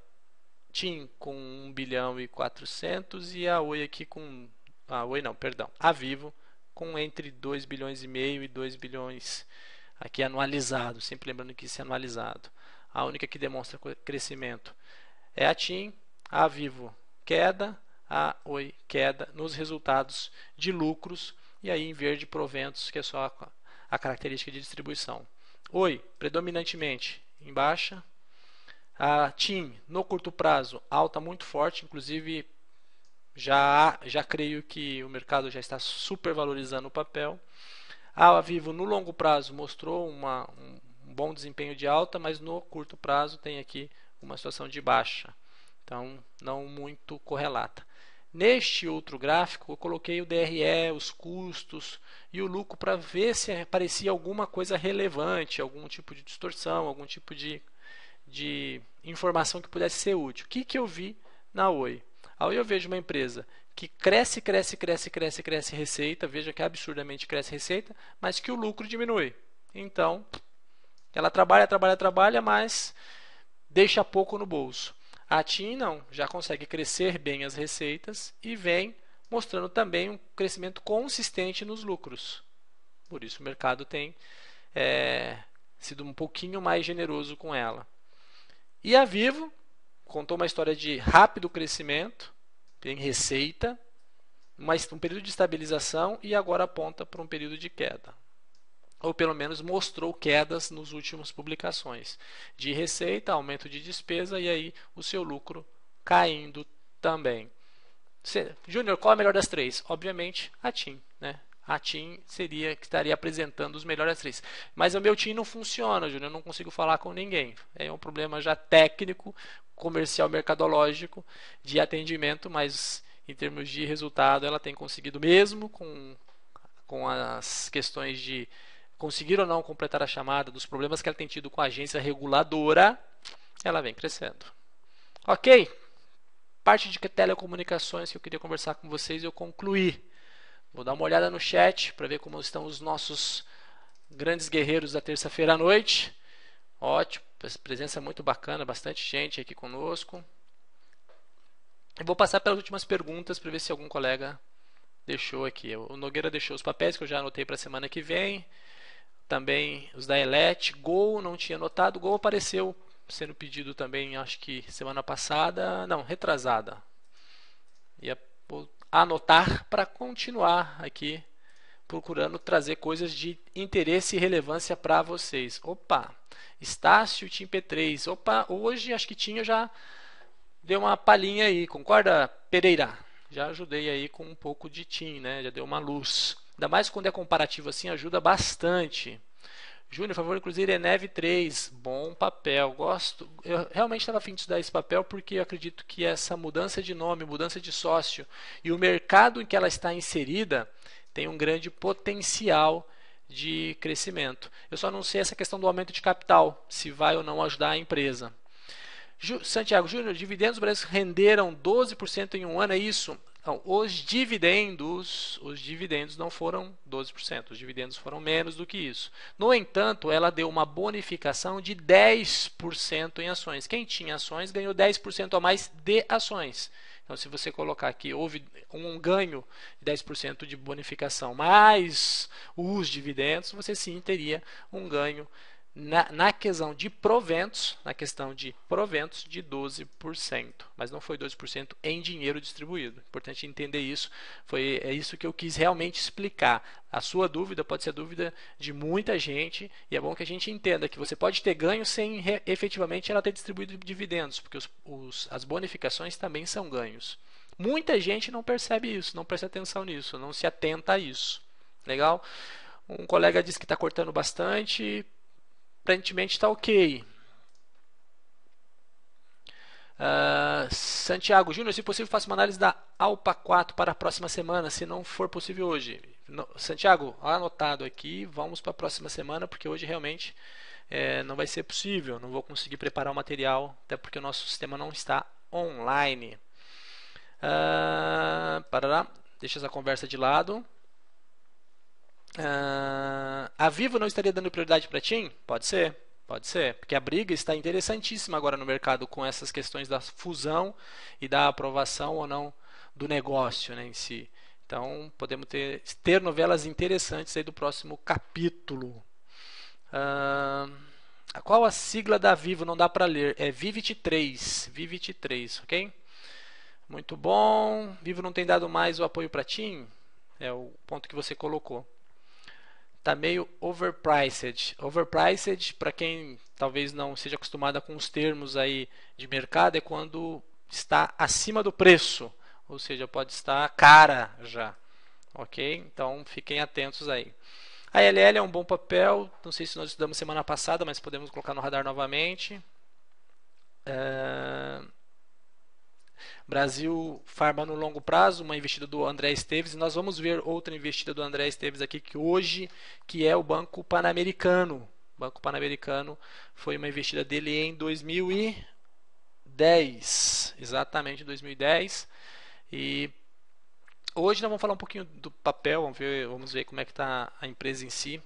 TIM com 1 bilhão e 400 e a Oi aqui com a Oi não, perdão, a Vivo com entre 2 bilhões e meio e 2 bilhões aqui anualizado, sempre lembrando que isso é anualizado. A única que demonstra crescimento é a TIM, a Vivo queda, a Oi queda nos resultados de lucros e aí em verde proventos, que é só a, característica de distribuição. Oi, predominantemente em baixa. A TIM, no curto prazo, alta muito forte, inclusive já, já creio que o mercado já está supervalorizando o papel. A Vivo, no longo prazo, mostrou uma, um, um bom desempenho de alta, mas no curto prazo tem aqui uma situação de baixa. Então, não muito correlata. Neste outro gráfico, eu coloquei o DRE, os custos e o lucro para ver se aparecia alguma coisa relevante, algum tipo de distorção, algum tipo de, de informação que pudesse ser útil. O que, que eu vi na Oi? A Oi eu vejo uma empresa que cresce, cresce, cresce, cresce, cresce receita, veja que absurdamente cresce receita, mas que o lucro diminui. Então, ela trabalha, trabalha, trabalha, mas deixa pouco no bolso. A TIM não, já consegue crescer bem as receitas e vem mostrando também um crescimento consistente nos lucros. Por isso o mercado tem é, sido um pouquinho mais generoso com ela. E a Vivo contou uma história de rápido crescimento em receita, mas um período de estabilização e agora aponta para um período de queda ou pelo menos mostrou quedas nos últimos publicações de receita, aumento de despesa e aí o seu lucro caindo também. Júnior, qual é a melhor das três? Obviamente a TIM, né? A TIM seria que estaria apresentando os melhores três. Mas o meu TIM não funciona, Júnior, eu não consigo falar com ninguém. É um problema já técnico, comercial, mercadológico, de atendimento, mas em termos de resultado ela tem conseguido mesmo com, com as questões de conseguir ou não completar a chamada, dos problemas que ela tem tido com a agência reguladora, ela vem crescendo. Ok? Parte de telecomunicações que eu queria conversar com vocês eu concluí. Vou dar uma olhada no chat para ver como estão os nossos grandes guerreiros da terça-feira à noite. Ótimo, presença muito bacana, bastante gente aqui conosco. Eu vou passar pelas últimas perguntas para ver se algum colega deixou aqui. O Nogueira deixou os papéis que eu já anotei para a semana que vem também os da Elet, Gol não tinha notado, Gol apareceu sendo pedido também, acho que semana passada, não, retrasada. Ia anotar para continuar aqui procurando trazer coisas de interesse e relevância para vocês. Opa, Estácio Tim P3. Opa, hoje acho que tinha já deu uma palhinha aí, concorda, Pereira? Já ajudei aí com um pouco de Tim, né? Já deu uma luz. Ainda mais quando é comparativo assim, ajuda bastante. Júnior, favor, inclusive Eneve 3, bom papel. Gosto. Eu realmente estava afim de estudar esse papel porque eu acredito que essa mudança de nome, mudança de sócio e o mercado em que ela está inserida tem um grande potencial de crescimento. Eu só não sei essa questão do aumento de capital, se vai ou não ajudar a empresa. Santiago Júnior, dividendos brasileiros renderam 12% em um ano, é isso? Então, os dividendos, os dividendos não foram 12%, os dividendos foram menos do que isso. No entanto, ela deu uma bonificação de 10% em ações. Quem tinha ações ganhou 10% a mais de ações. Então, se você colocar aqui, houve um ganho de 10% de bonificação mais os dividendos, você sim teria um ganho na, na questão de proventos, na questão de proventos de 12%, mas não foi 12% em dinheiro distribuído. Importante entender isso. Foi é isso que eu quis realmente explicar. A sua dúvida pode ser a dúvida de muita gente e é bom que a gente entenda que você pode ter ganho sem efetivamente ela ter distribuído dividendos, porque os, os, as bonificações também são ganhos. Muita gente não percebe isso, não presta atenção nisso, não se atenta a isso. Legal? Um colega disse que está cortando bastante aparentemente está ok. Uh, Santiago Júnior, se possível, faça uma análise da Alpa 4 para a próxima semana, se não for possível hoje. No, Santiago, anotado aqui, vamos para a próxima semana, porque hoje realmente é, não vai ser possível. Não vou conseguir preparar o material, até porque o nosso sistema não está online. Uh, parará, deixa essa conversa de lado. Uh, a Vivo não estaria dando prioridade para TIM? Pode ser, pode ser, porque a briga está interessantíssima agora no mercado com essas questões da fusão e da aprovação ou não do negócio né, em si. Então podemos ter, ter novelas interessantes aí do próximo capítulo. Uh, qual a sigla da Vivo? Não dá para ler. É Vivit3. Vivit3, ok? Muito bom. Vivo não tem dado mais o apoio para TIM? É o ponto que você colocou está meio overpriced. Overpriced, para quem talvez não seja acostumado com os termos aí de mercado, é quando está acima do preço, ou seja, pode estar cara já. Ok? Então fiquem atentos aí. A LL é um bom papel, não sei se nós estudamos semana passada, mas podemos colocar no radar novamente. É... Brasil Farma no longo prazo, uma investida do André Esteves, e nós vamos ver outra investida do André Esteves aqui que hoje, que é o Banco Pan-Americano. Banco Pan-Americano foi uma investida dele em 2010, exatamente 2010. E hoje nós vamos falar um pouquinho do papel, vamos ver, vamos ver como é que está a empresa em si.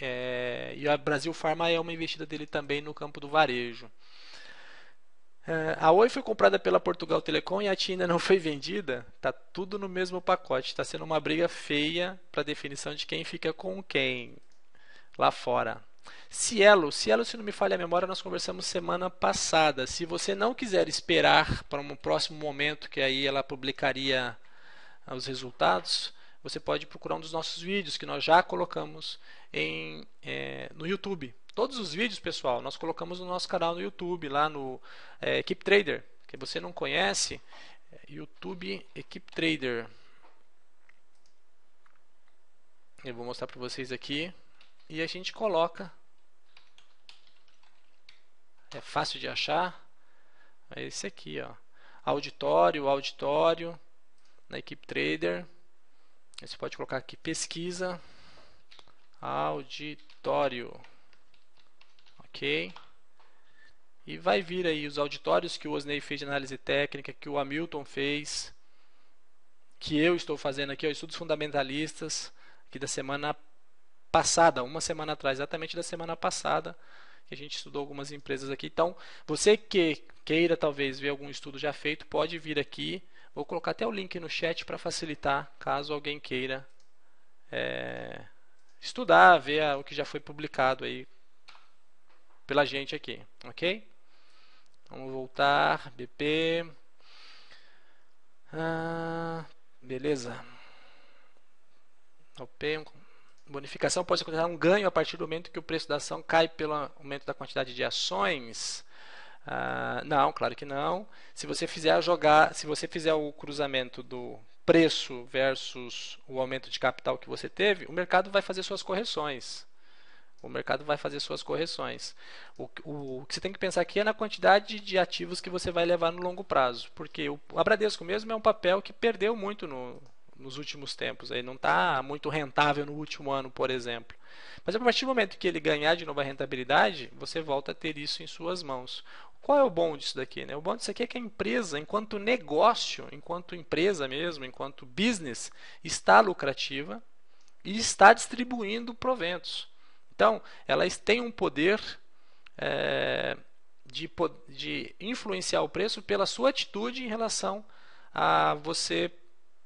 É, e a Brasil Farma é uma investida dele também no campo do varejo. É, a Oi foi comprada pela Portugal Telecom e a TIM ainda não foi vendida. Tá tudo no mesmo pacote. Está sendo uma briga feia para definição de quem fica com quem lá fora. Cielo, Cielo, se não me falha a memória, nós conversamos semana passada. Se você não quiser esperar para um próximo momento que aí ela publicaria os resultados, você pode procurar um dos nossos vídeos que nós já colocamos em, é, no YouTube. Todos os vídeos, pessoal, nós colocamos no nosso canal no YouTube, lá no é, Equipe Trader. Que você não conhece, é YouTube Equipe Trader. Eu vou mostrar para vocês aqui. E a gente coloca. É fácil de achar. É esse aqui, ó. Auditório, auditório. Na Equipe Trader. Você pode colocar aqui pesquisa. Auditório ok? E vai vir aí os auditórios que o Osney fez de análise técnica, que o Hamilton fez, que eu estou fazendo aqui, ó, estudos fundamentalistas, aqui da semana passada, uma semana atrás, exatamente da semana passada, que a gente estudou algumas empresas aqui. Então, você que queira talvez ver algum estudo já feito, pode vir aqui. Vou colocar até o link no chat para facilitar, caso alguém queira é, estudar, ver o que já foi publicado aí pela gente aqui, ok? Vamos voltar, BP. Ah, beleza. OP, bonificação pode ser um ganho a partir do momento que o preço da ação cai pelo aumento da quantidade de ações. Ah, não, claro que não. Se você fizer jogar, se você fizer o cruzamento do preço versus o aumento de capital que você teve, o mercado vai fazer suas correções. O mercado vai fazer suas correções. O, o, o, que você tem que pensar aqui é na quantidade de ativos que você vai levar no longo prazo. Porque o, a Bradesco mesmo é um papel que perdeu muito no, nos últimos tempos. Ele não está muito rentável no último ano, por exemplo. Mas a partir do momento que ele ganhar de novo a rentabilidade, você volta a ter isso em suas mãos. Qual é o bom disso daqui? Né? O bom disso aqui é que a empresa, enquanto negócio, enquanto empresa mesmo, enquanto business, está lucrativa e está distribuindo proventos. Então, elas têm um poder é, de, de influenciar o preço pela sua atitude em relação a você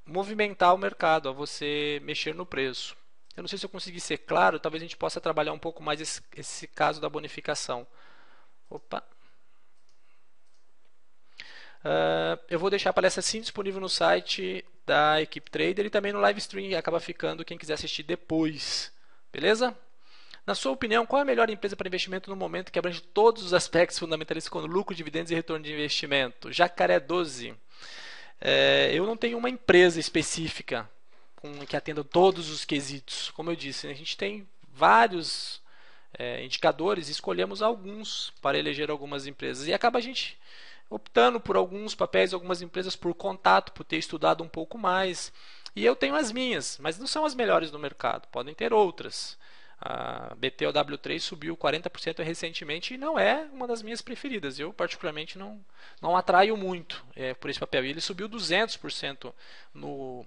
movimentar o mercado, a você mexer no preço. Eu não sei se eu consegui ser claro, talvez a gente possa trabalhar um pouco mais esse, esse caso da bonificação. Opa! Uh, eu vou deixar a palestra sim disponível no site da Equipe Trader e também no live stream, acaba ficando quem quiser assistir depois. Beleza? Na sua opinião, qual é a melhor empresa para investimento no momento que abrange todos os aspectos fundamentalistas como lucro, dividendos e retorno de investimento? Jacaré 12. É, eu não tenho uma empresa específica com, que atenda todos os quesitos. Como eu disse, a gente tem vários é, indicadores e escolhemos alguns para eleger algumas empresas. E acaba a gente optando por alguns papéis, algumas empresas por contato, por ter estudado um pouco mais. E eu tenho as minhas, mas não são as melhores do mercado, podem ter outras. A BTOW3 subiu 40% recentemente e não é uma das minhas preferidas. Eu, particularmente, não, não atraio muito é, por esse papel. E ele subiu 200% no,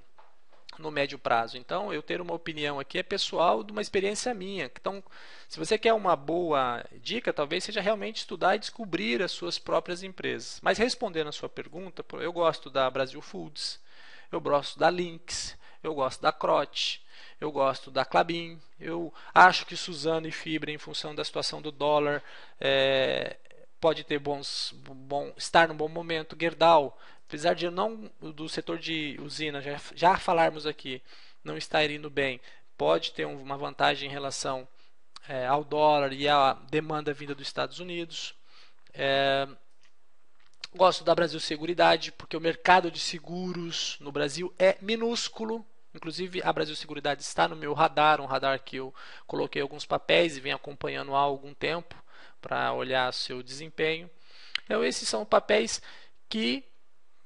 no médio prazo. Então, eu ter uma opinião aqui é pessoal de uma experiência minha. Então, se você quer uma boa dica, talvez seja realmente estudar e descobrir as suas próprias empresas. Mas respondendo a sua pergunta, eu gosto da Brasil Foods, eu gosto da Lynx, eu gosto da Crote, eu gosto da Clabin, eu acho que Suzano e Fibra, em função da situação do dólar, é, pode ter bons, bom, estar num bom momento. Gerdau, apesar de não do setor de usina já, já falarmos aqui, não estar indo bem, pode ter uma vantagem em relação é, ao dólar e à demanda vinda dos Estados Unidos. É, gosto da Brasil Seguridade, porque o mercado de seguros no Brasil é minúsculo. Inclusive, a Brasil Seguridade está no meu radar, um radar que eu coloquei alguns papéis e venho acompanhando há algum tempo para olhar seu desempenho. Então, esses são papéis que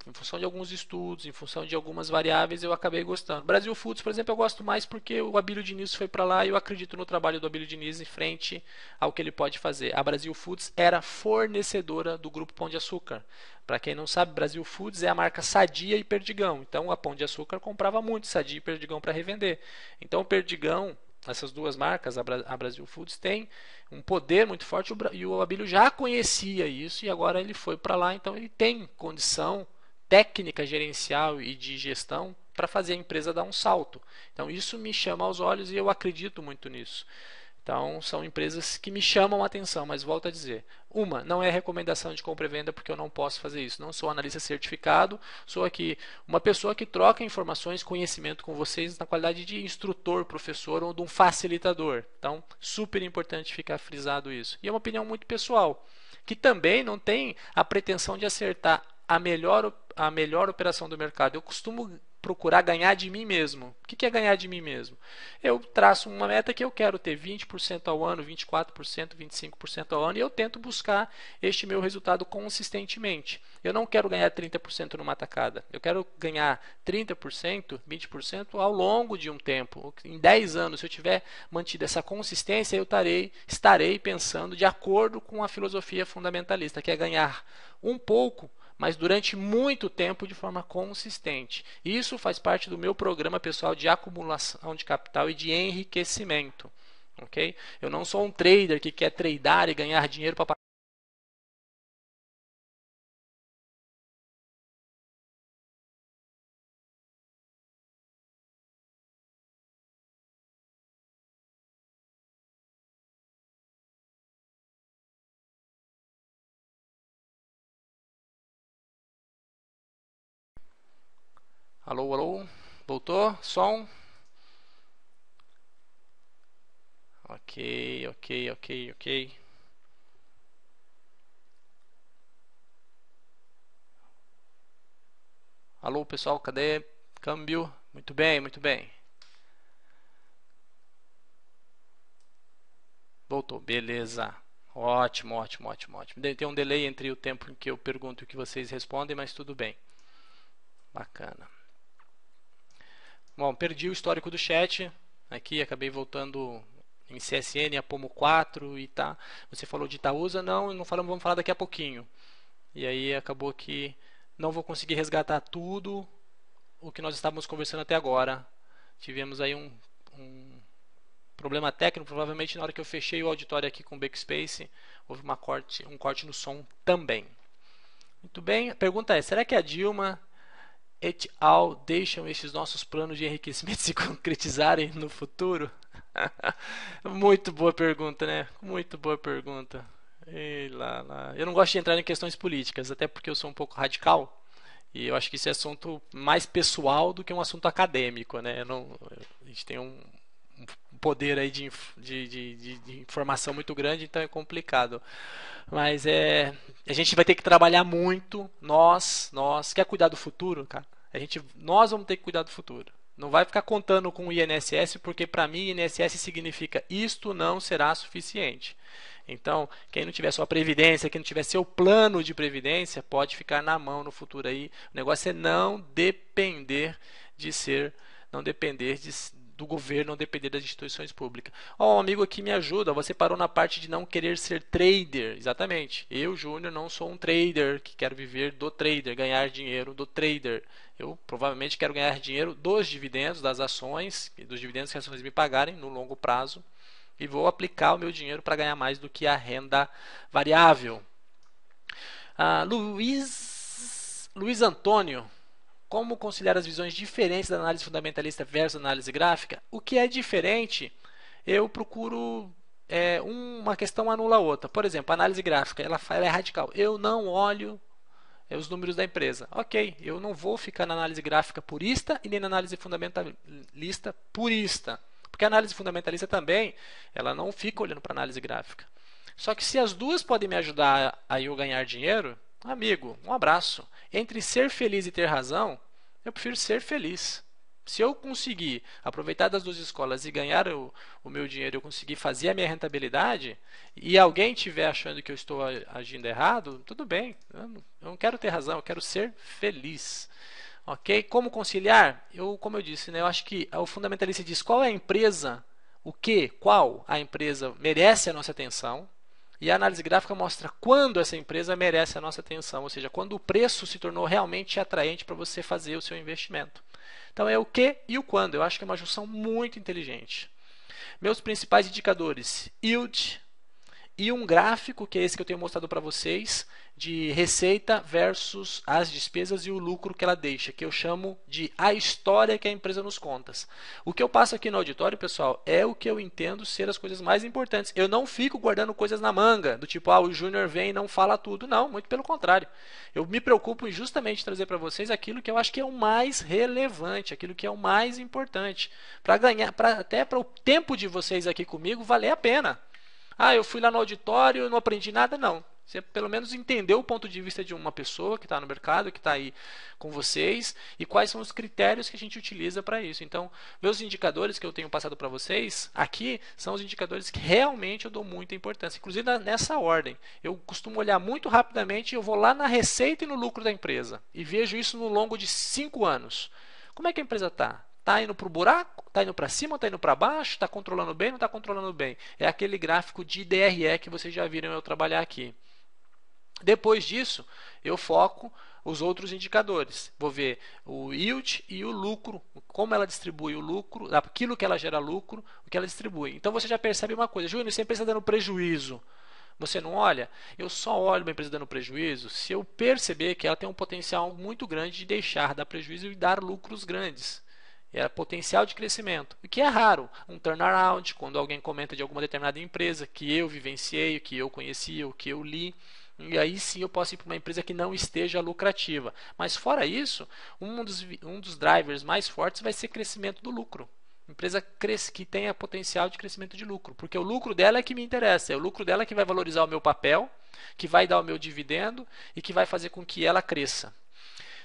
em função de alguns estudos, em função de algumas variáveis, eu acabei gostando. Brasil Foods, por exemplo, eu gosto mais porque o Abílio Diniz foi para lá e eu acredito no trabalho do Abílio Diniz em frente ao que ele pode fazer. A Brasil Foods era fornecedora do grupo Pão de Açúcar. Para quem não sabe, Brasil Foods é a marca Sadia e Perdigão. Então, a Pão de Açúcar comprava muito Sadia e Perdigão para revender. Então, o Perdigão, essas duas marcas, a Brasil Foods tem um poder muito forte e o Abílio já conhecia isso e agora ele foi para lá, então ele tem condição técnica gerencial e de gestão para fazer a empresa dar um salto. Então isso me chama aos olhos e eu acredito muito nisso. Então são empresas que me chamam a atenção, mas volto a dizer, uma, não é recomendação de compra e venda porque eu não posso fazer isso. Não sou analista certificado, sou aqui uma pessoa que troca informações, conhecimento com vocês na qualidade de instrutor, professor ou de um facilitador. Então, super importante ficar frisado isso. E é uma opinião muito pessoal, que também não tem a pretensão de acertar a melhor, a melhor operação do mercado. Eu costumo procurar ganhar de mim mesmo. O que é ganhar de mim mesmo? Eu traço uma meta que eu quero ter 20% ao ano, 24%, 25% ao ano e eu tento buscar este meu resultado consistentemente. Eu não quero ganhar 30% numa tacada. Eu quero ganhar 30%, 20% ao longo de um tempo. Em 10 anos, se eu tiver mantido essa consistência, eu estarei, estarei pensando de acordo com a filosofia fundamentalista, que é ganhar um pouco mas durante muito tempo de forma consistente. Isso faz parte do meu programa pessoal de acumulação de capital e de enriquecimento. ok? Eu não sou um trader que quer tradar e ganhar dinheiro para Alô, alô? Voltou? Som? Ok, ok, ok, ok. Alô, pessoal, cadê? Câmbio? Muito bem, muito bem. Voltou, beleza. Ótimo, ótimo, ótimo, ótimo. Tem um delay entre o tempo em que eu pergunto e o que vocês respondem, mas tudo bem. Bacana. Bom, perdi o histórico do chat. Aqui acabei voltando em CSN, a Pomo 4 e tá. Você falou de Itaúsa, não, não falamos, vamos falar daqui a pouquinho. E aí acabou que não vou conseguir resgatar tudo o que nós estávamos conversando até agora. Tivemos aí um, um problema técnico, provavelmente na hora que eu fechei o auditório aqui com o Backspace, houve uma corte, um corte no som também. Muito bem, a pergunta é: será que a Dilma et al. deixam esses nossos planos de enriquecimento se concretizarem no futuro? Muito boa pergunta, né? Muito boa pergunta. lá, lá. Eu não gosto de entrar em questões políticas, até porque eu sou um pouco radical. E eu acho que esse é assunto mais pessoal do que um assunto acadêmico, né? Não, a gente tem um poder aí de, de, de, de, informação muito grande, então é complicado. Mas é, a gente vai ter que trabalhar muito, nós, nós, quer cuidar do futuro, cara? A gente, nós vamos ter que cuidar do futuro. Não vai ficar contando com o INSS, porque para mim INSS significa isto não será suficiente. Então, quem não tiver sua previdência, quem não tiver seu plano de previdência, pode ficar na mão no futuro aí. O negócio é não depender de ser, não depender de, do governo depender das instituições públicas. Ó, oh, um amigo aqui me ajuda, você parou na parte de não querer ser trader. Exatamente. Eu, Júnior, não sou um trader que quero viver do trader, ganhar dinheiro do trader. Eu provavelmente quero ganhar dinheiro dos dividendos, das ações, dos dividendos que as ações me pagarem no longo prazo e vou aplicar o meu dinheiro para ganhar mais do que a renda variável. Ah, Luiz, Luiz Antônio como conciliar as visões diferentes da análise fundamentalista versus análise gráfica. O que é diferente, eu procuro é, uma questão anula a outra. Por exemplo, a análise gráfica, ela, ela é radical. Eu não olho é, os números da empresa. Ok, eu não vou ficar na análise gráfica purista e nem na análise fundamentalista purista. Porque a análise fundamentalista também, ela não fica olhando para a análise gráfica. Só que se as duas podem me ajudar a eu ganhar dinheiro, amigo, um abraço. Entre ser feliz e ter razão, eu prefiro ser feliz. Se eu conseguir aproveitar das duas escolas e ganhar o, o meu dinheiro, eu conseguir fazer a minha rentabilidade, e alguém estiver achando que eu estou agindo errado, tudo bem. Eu não, quero ter razão, eu quero ser feliz. Ok? Como conciliar? Eu, como eu disse, né, eu acho que o fundamentalista diz qual é a empresa, o que, qual a empresa merece a nossa atenção, e a análise gráfica mostra quando essa empresa merece a nossa atenção, ou seja, quando o preço se tornou realmente atraente para você fazer o seu investimento. Então é o que e o quando. Eu acho que é uma junção muito inteligente. Meus principais indicadores: yield e um gráfico, que é esse que eu tenho mostrado para vocês, de receita versus as despesas e o lucro que ela deixa, que eu chamo de a história que a empresa nos conta. O que eu passo aqui no auditório, pessoal, é o que eu entendo ser as coisas mais importantes. Eu não fico guardando coisas na manga, do tipo, ah, o Júnior vem e não fala tudo. Não, muito pelo contrário. Eu me preocupo em justamente trazer para vocês aquilo que eu acho que é o mais relevante, aquilo que é o mais importante, para ganhar, pra, até para o tempo de vocês aqui comigo valer a pena. Ah, eu fui lá no auditório e não aprendi nada. Não. Você pelo menos entendeu o ponto de vista de uma pessoa que está no mercado, que está aí com vocês e quais são os critérios que a gente utiliza para isso. Então, meus indicadores que eu tenho passado para vocês aqui são os indicadores que realmente eu dou muita importância, inclusive nessa ordem. Eu costumo olhar muito rapidamente, eu vou lá na receita e no lucro da empresa e vejo isso no longo de cinco anos. Como é que a empresa está? Está indo para o buraco? Está indo para cima? Está indo para baixo? Está controlando bem? Não está controlando bem? É aquele gráfico de DRE que vocês já viram eu trabalhar aqui. Depois disso, eu foco os outros indicadores. Vou ver o yield e o lucro, como ela distribui o lucro, aquilo que ela gera lucro, o que ela distribui. Então você já percebe uma coisa, Júnior, se a empresa está dando prejuízo, você não olha? Eu só olho uma empresa dando prejuízo se eu perceber que ela tem um potencial muito grande de deixar dar prejuízo e dar lucros grandes. É potencial de crescimento, o que é raro. Um turnaround, quando alguém comenta de alguma determinada empresa que eu vivenciei, que eu conheci, o que eu li. E aí sim eu posso ir para uma empresa que não esteja lucrativa. Mas fora isso, um dos, um dos drivers mais fortes vai ser crescimento do lucro. Empresa que tenha potencial de crescimento de lucro. Porque o lucro dela é que me interessa. É o lucro dela que vai valorizar o meu papel, que vai dar o meu dividendo e que vai fazer com que ela cresça.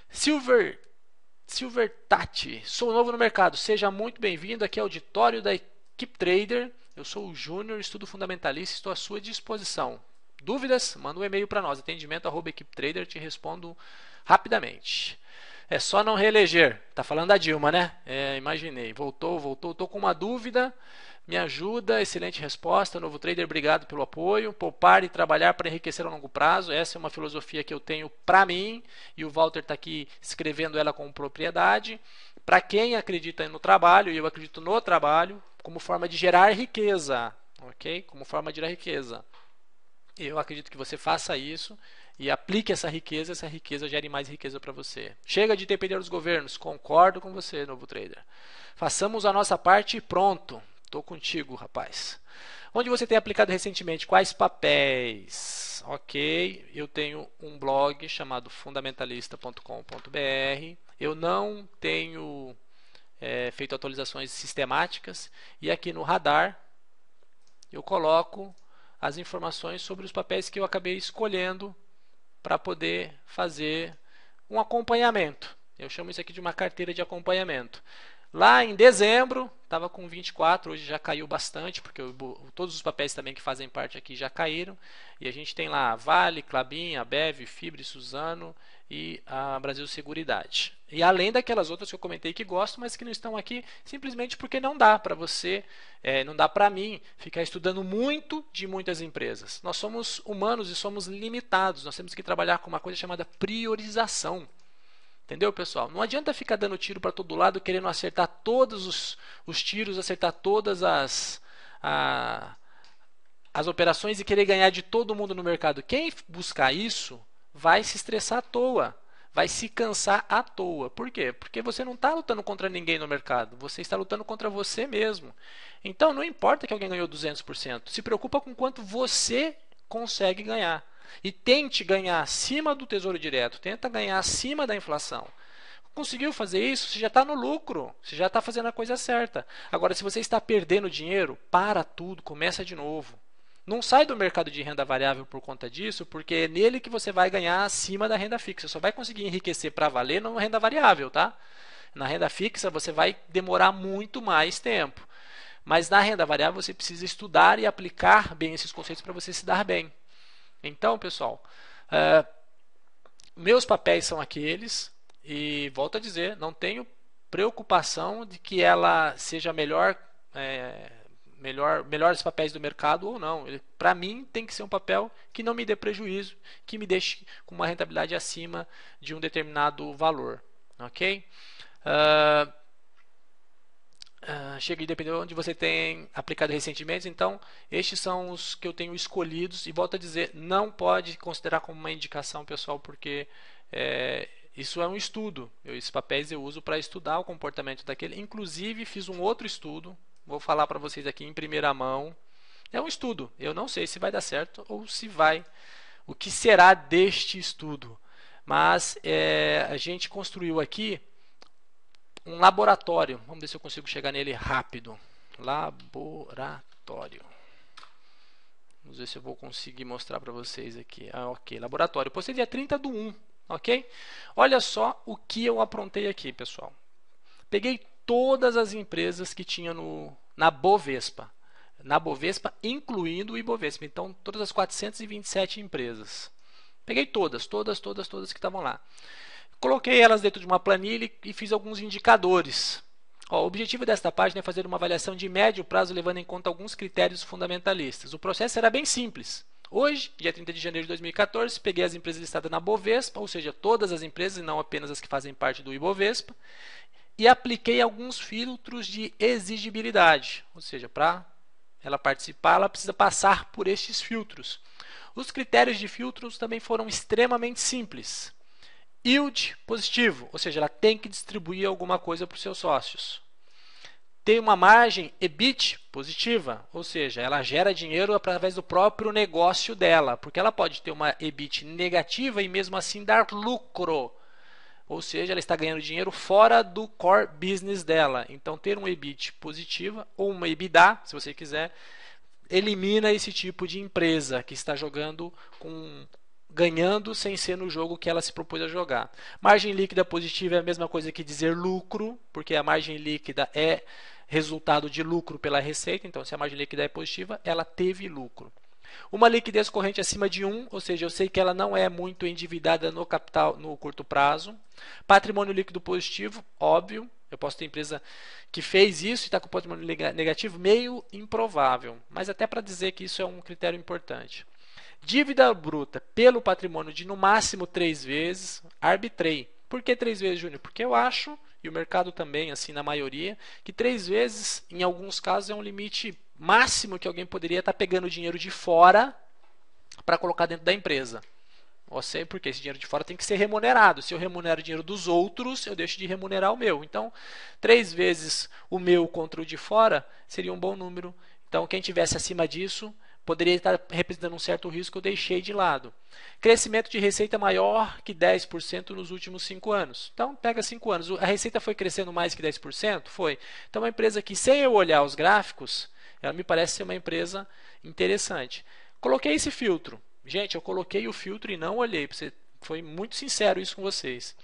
Silver Silver Tati, sou novo no mercado. Seja muito bem-vindo aqui ao auditório da Equipe Trader. Eu sou o Júnior, estudo fundamentalista, estou à sua disposição. Dúvidas? Manda um e-mail para nós, atendimento@equipetrader, te respondo rapidamente. É só não reeleger. Tá falando da Dilma, né? É, imaginei. Voltou, voltou. Estou com uma dúvida. Me ajuda. Excelente resposta. Novo trader, obrigado pelo apoio. Poupar e trabalhar para enriquecer a longo prazo. Essa é uma filosofia que eu tenho para mim. E o Walter está aqui escrevendo ela com propriedade. Para quem acredita no trabalho, e eu acredito no trabalho, como forma de gerar riqueza. Ok? Como forma de gerar riqueza. Eu acredito que você faça isso e aplique essa riqueza, essa riqueza gere mais riqueza para você. Chega de depender dos governos, concordo com você, novo trader. Façamos a nossa parte e pronto. Estou contigo, rapaz. Onde você tem aplicado recentemente? Quais papéis? Ok, eu tenho um blog chamado fundamentalista.com.br. Eu não tenho é, feito atualizações sistemáticas e aqui no radar eu coloco as informações sobre os papéis que eu acabei escolhendo para poder fazer um acompanhamento. Eu chamo isso aqui de uma carteira de acompanhamento. Lá em dezembro, estava com 24, hoje já caiu bastante, porque eu, todos os papéis também que fazem parte aqui já caíram. E a gente tem lá Vale, Clabin, Abev, Fibre, Suzano e a Brasil Seguridade. E além daquelas outras que eu comentei que gosto, mas que não estão aqui simplesmente porque não dá para você, é, não dá para mim ficar estudando muito de muitas empresas. Nós somos humanos e somos limitados. Nós temos que trabalhar com uma coisa chamada priorização. Entendeu, pessoal? Não adianta ficar dando tiro para todo lado, querendo acertar todos os, os tiros, acertar todas as, a, as operações e querer ganhar de todo mundo no mercado. Quem buscar isso vai se estressar à toa, vai se cansar à toa. Por quê? Porque você não está lutando contra ninguém no mercado, você está lutando contra você mesmo. Então não importa que alguém ganhou 200%, se preocupa com quanto você consegue ganhar. E tente ganhar acima do tesouro direto, tenta ganhar acima da inflação. Conseguiu fazer isso, você já está no lucro, você já está fazendo a coisa certa. Agora, se você está perdendo dinheiro, para tudo, começa de novo. Não sai do mercado de renda variável por conta disso, porque é nele que você vai ganhar acima da renda fixa. Só vai conseguir enriquecer para valer na renda variável, tá? Na renda fixa você vai demorar muito mais tempo. Mas na renda variável você precisa estudar e aplicar bem esses conceitos para você se dar bem. Então, pessoal, uh, meus papéis são aqueles e volto a dizer, não tenho preocupação de que ela seja melhor, é, melhor, melhores papéis do mercado ou não. Para mim tem que ser um papel que não me dê prejuízo, que me deixe com uma rentabilidade acima de um determinado valor, ok? Uh, Uh, chega de depender de onde você tem aplicado recentemente. Então, estes são os que eu tenho escolhidos. E volto a dizer, não pode considerar como uma indicação pessoal, porque é, isso é um estudo. Eu, esses papéis eu uso para estudar o comportamento daquele. Inclusive, fiz um outro estudo. Vou falar para vocês aqui em primeira mão. É um estudo. Eu não sei se vai dar certo ou se vai. O que será deste estudo? Mas é, a gente construiu aqui um laboratório. Vamos ver se eu consigo chegar nele rápido. Laboratório. Vamos ver se eu vou conseguir mostrar para vocês aqui. Ah, ok, laboratório. Postei dia 30 do 1, ok? Olha só o que eu aprontei aqui, pessoal. Peguei todas as empresas que tinha no, na Bovespa. Na Bovespa, incluindo o Ibovespa. Então, todas as 427 empresas. Peguei todas, todas, todas, todas que estavam lá. Coloquei elas dentro de uma planilha e fiz alguns indicadores. Ó, o objetivo desta página é fazer uma avaliação de médio prazo levando em conta alguns critérios fundamentalistas. O processo era bem simples. Hoje, dia 30 de janeiro de 2014, peguei as empresas listadas na Bovespa, ou seja, todas as empresas e não apenas as que fazem parte do Ibovespa, e apliquei alguns filtros de exigibilidade, ou seja, para ela participar, ela precisa passar por estes filtros. Os critérios de filtros também foram extremamente simples yield positivo, ou seja, ela tem que distribuir alguma coisa para os seus sócios. Tem uma margem EBIT positiva, ou seja, ela gera dinheiro através do próprio negócio dela, porque ela pode ter uma EBIT negativa e mesmo assim dar lucro. Ou seja, ela está ganhando dinheiro fora do core business dela. Então, ter um EBIT positiva ou uma EBITDA, se você quiser, elimina esse tipo de empresa que está jogando com ganhando sem ser no jogo que ela se propôs a jogar. Margem líquida positiva é a mesma coisa que dizer lucro, porque a margem líquida é resultado de lucro pela receita, então se a margem líquida é positiva, ela teve lucro. Uma liquidez corrente acima de 1, ou seja, eu sei que ela não é muito endividada no capital no curto prazo. Patrimônio líquido positivo, óbvio. Eu posso ter empresa que fez isso e está com patrimônio negativo, meio improvável. Mas até para dizer que isso é um critério importante. Dívida bruta pelo patrimônio de no máximo três vezes, arbitrei. Por que três vezes, Júnior? Porque eu acho, e o mercado também, assim, na maioria, que três vezes, em alguns casos, é um limite máximo que alguém poderia estar pegando dinheiro de fora para colocar dentro da empresa. Eu sei porque esse dinheiro de fora tem que ser remunerado. Se eu remunero o dinheiro dos outros, eu deixo de remunerar o meu. Então, três vezes o meu contra o de fora seria um bom número. Então, quem tivesse acima disso, poderia estar representando um certo risco, eu deixei de lado. Crescimento de receita maior que 10% nos últimos 5 anos. Então, pega 5 anos. A receita foi crescendo mais que 10%? Foi. Então, uma empresa que, sem eu olhar os gráficos, ela me parece ser uma empresa interessante. Coloquei esse filtro. Gente, eu coloquei o filtro e não olhei, para você foi muito sincero isso com vocês.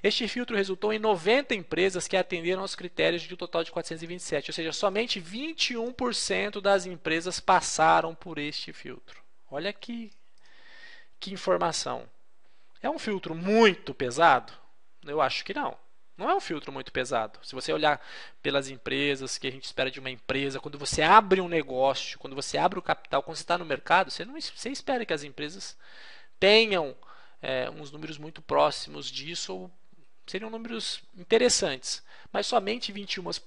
Este filtro resultou em 90 empresas que atenderam aos critérios de um total de 427, ou seja, somente 21% das empresas passaram por este filtro. Olha que, que informação. É um filtro muito pesado? Eu acho que não. Não é um filtro muito pesado. Se você olhar pelas empresas, que a gente espera de uma empresa, quando você abre um negócio, quando você abre o capital, quando você está no mercado, você não você espera que as empresas tenham é, uns números muito próximos disso, ou seriam números interessantes. Mas somente 21%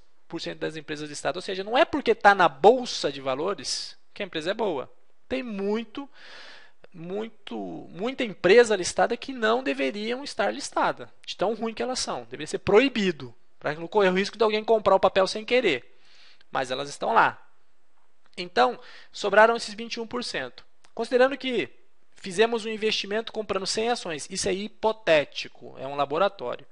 das empresas listadas, ou seja, não é porque está na bolsa de valores que a empresa é boa. Tem muito muito, muita empresa listada que não deveriam estar listada, de tão ruim que elas são. Deveria ser proibido, para não correr o risco de alguém comprar o papel sem querer. Mas elas estão lá. Então, sobraram esses 21%. Considerando que fizemos um investimento comprando 100 ações, isso é hipotético, é um laboratório.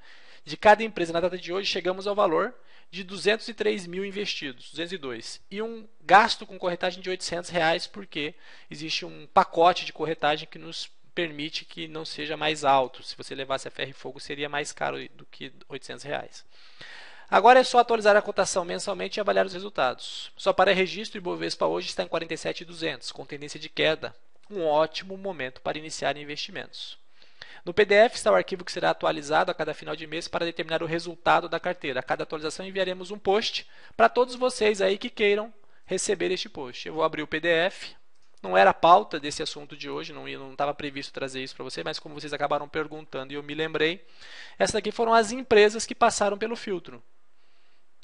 De cada empresa na data de hoje, chegamos ao valor de 203 mil investidos, 202. E um gasto com corretagem de 800 reais, porque existe um pacote de corretagem que nos permite que não seja mais alto. Se você levasse a ferro e fogo, seria mais caro do que 800 reais. Agora é só atualizar a cotação mensalmente e avaliar os resultados. Só para registro, o Ibovespa hoje está em 47,200, com tendência de queda. Um ótimo momento para iniciar investimentos. No PDF está o arquivo que será atualizado a cada final de mês para determinar o resultado da carteira. A cada atualização enviaremos um post para todos vocês aí que queiram receber este post. Eu vou abrir o PDF. Não era a pauta desse assunto de hoje, não estava previsto trazer isso para você, mas como vocês acabaram perguntando e eu me lembrei, essas daqui foram as empresas que passaram pelo filtro.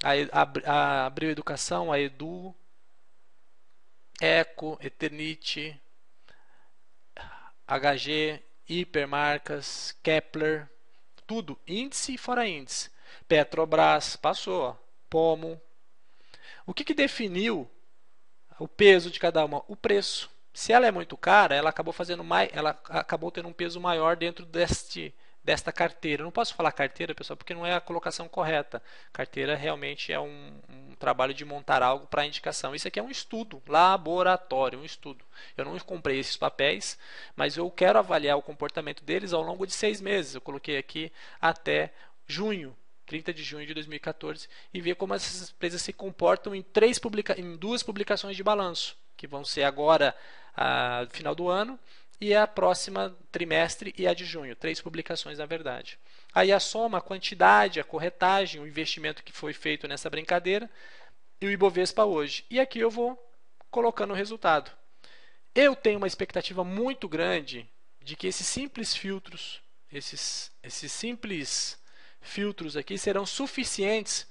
A, a, a Abril Educação, a Edu, Eco, Eternite, HG, hipermarcas, Kepler, tudo, índice e fora índice. Petrobras, passou, ó. Pomo. O que, que definiu o peso de cada uma? O preço. Se ela é muito cara, ela acabou fazendo mais, ela acabou tendo um peso maior dentro deste desta carteira. Não posso falar carteira, pessoal, porque não é a colocação correta. Carteira realmente é um, um trabalho de montar algo para indicação. Isso aqui é um estudo, laboratório, um estudo. Eu não comprei esses papéis, mas eu quero avaliar o comportamento deles ao longo de seis meses. Eu coloquei aqui até junho. 30 de junho de 2014 e ver como essas empresas se comportam em, três publica em duas publicações de balanço, que vão ser agora a final do ano e a próxima trimestre e a de junho, três publicações na verdade. Aí a soma, a quantidade, a corretagem, o investimento que foi feito nessa brincadeira e o Ibovespa hoje. E aqui eu vou colocando o resultado. Eu tenho uma expectativa muito grande de que esses simples filtros, esses, esses simples filtros aqui serão suficientes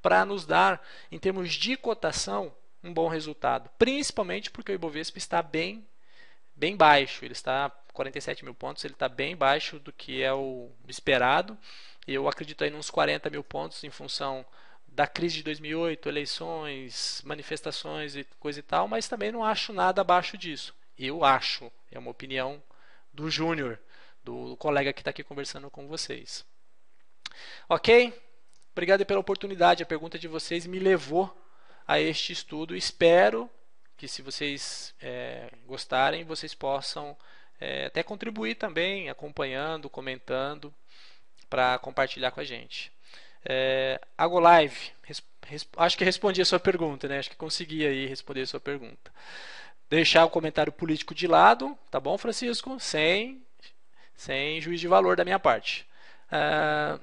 para nos dar, em termos de cotação, um bom resultado. Principalmente porque o Ibovespa está bem bem baixo. Ele está 47 mil pontos, ele está bem baixo do que é o esperado. Eu acredito aí nos 40 mil pontos em função da crise de 2008, eleições, manifestações e coisa e tal, mas também não acho nada abaixo disso. Eu acho, é uma opinião do Júnior, do colega que está aqui conversando com vocês. Ok? Obrigado pela oportunidade. A pergunta de vocês me levou a este estudo. Espero que se vocês é, gostarem, vocês possam é, até contribuir também, acompanhando, comentando, para compartilhar com a gente. É, Agolive, acho que respondi a sua pergunta, né? Acho que consegui aí responder a sua pergunta. Deixar o comentário político de lado, tá bom, Francisco? Sem, sem juiz de valor da minha parte. Uh,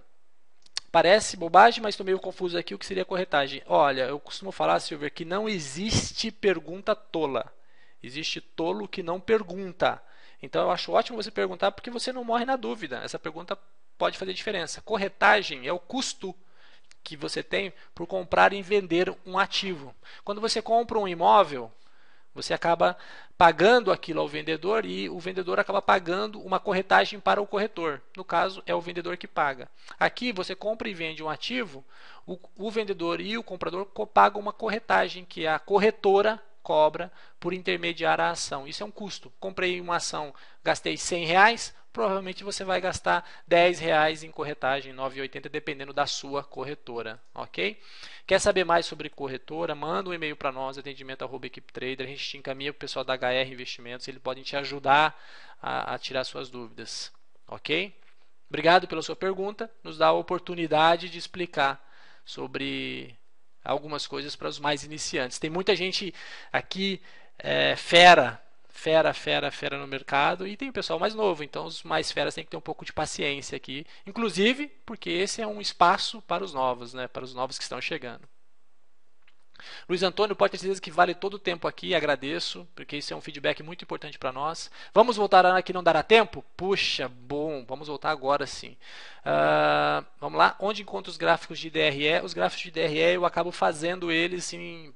Parece bobagem, mas estou meio confuso aqui o que seria corretagem. Olha, eu costumo falar, Silver, que não existe pergunta tola. Existe tolo que não pergunta. Então eu acho ótimo você perguntar porque você não morre na dúvida. Essa pergunta pode fazer diferença. Corretagem é o custo que você tem por comprar e vender um ativo. Quando você compra um imóvel, você acaba pagando aquilo ao vendedor e o vendedor acaba pagando uma corretagem para o corretor. No caso, é o vendedor que paga. Aqui você compra e vende um ativo, o, o vendedor e o comprador pagam uma corretagem que a corretora cobra por intermediar a ação. Isso é um custo. Comprei uma ação, gastei 100 reais, provavelmente você vai gastar 10 reais em corretagem, 9,80 dependendo da sua corretora, ok? Quer saber mais sobre corretora? Manda um e-mail para nós, atendimento arroba equipe trader, a gente te encaminha para o pessoal da HR Investimentos, eles podem te ajudar a, a tirar suas dúvidas, ok? Obrigado pela sua pergunta, nos dá a oportunidade de explicar sobre algumas coisas para os mais iniciantes. Tem muita gente aqui é, fera fera, fera, fera no mercado e tem o pessoal mais novo. Então os mais feras têm que ter um pouco de paciência aqui, inclusive porque esse é um espaço para os novos, né? Para os novos que estão chegando. Luiz Antônio, pode ter certeza que vale todo o tempo aqui, agradeço, porque isso é um feedback muito importante para nós. Vamos voltar a que não dará tempo? Puxa, bom, vamos voltar agora sim. Uh, vamos lá, onde encontro os gráficos de DRE? Os gráficos de DRE eu acabo fazendo eles em,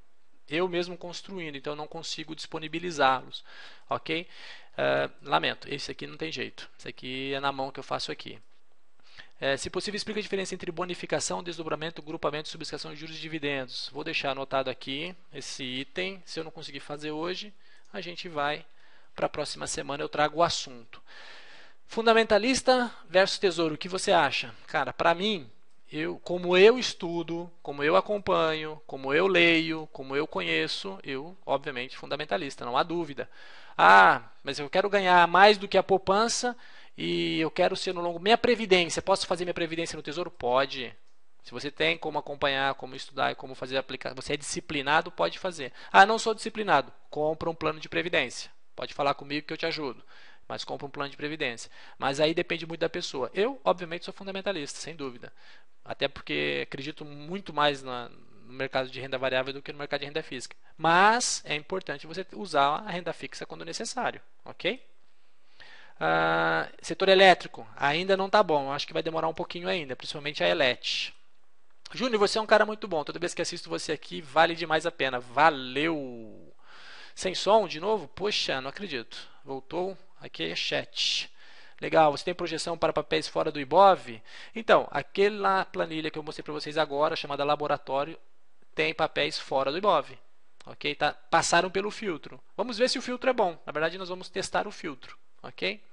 eu mesmo construindo, então eu não consigo disponibilizá-los, ok? Uh, lamento, esse aqui não tem jeito, esse aqui é na mão que eu faço aqui. É, se possível, explica a diferença entre bonificação, desdobramento, grupamento, subscrição de juros e dividendos. Vou deixar anotado aqui esse item. Se eu não conseguir fazer hoje, a gente vai para a próxima semana. Eu trago o assunto. Fundamentalista versus tesouro, o que você acha? Cara, para mim, eu, como eu estudo, como eu acompanho, como eu leio, como eu conheço, eu, obviamente, fundamentalista, não há dúvida. Ah, mas eu quero ganhar mais do que a poupança e eu quero ser no longo. Minha previdência, posso fazer minha previdência no tesouro? Pode. Se você tem como acompanhar, como estudar e como fazer aplicar, você é disciplinado, pode fazer. Ah, não sou disciplinado. Compra um plano de previdência. Pode falar comigo que eu te ajudo. Mas compra um plano de previdência. Mas aí depende muito da pessoa. Eu, obviamente, sou fundamentalista, sem dúvida. Até porque acredito muito mais na, no mercado de renda variável do que no mercado de renda física. Mas é importante você usar a renda fixa quando necessário, ok? Uh, setor elétrico, ainda não está bom. Acho que vai demorar um pouquinho ainda, principalmente a Elet. Júnior, você é um cara muito bom. Toda vez que assisto você aqui, vale demais a pena. Valeu! Sem som de novo? Poxa, não acredito. Voltou. Aqui é chat. Legal, você tem projeção para papéis fora do IBOV? Então, aquela planilha que eu mostrei para vocês agora, chamada laboratório, tem papéis fora do IBOV. Ok? Tá, passaram pelo filtro. Vamos ver se o filtro é bom. Na verdade, nós vamos testar o filtro ok?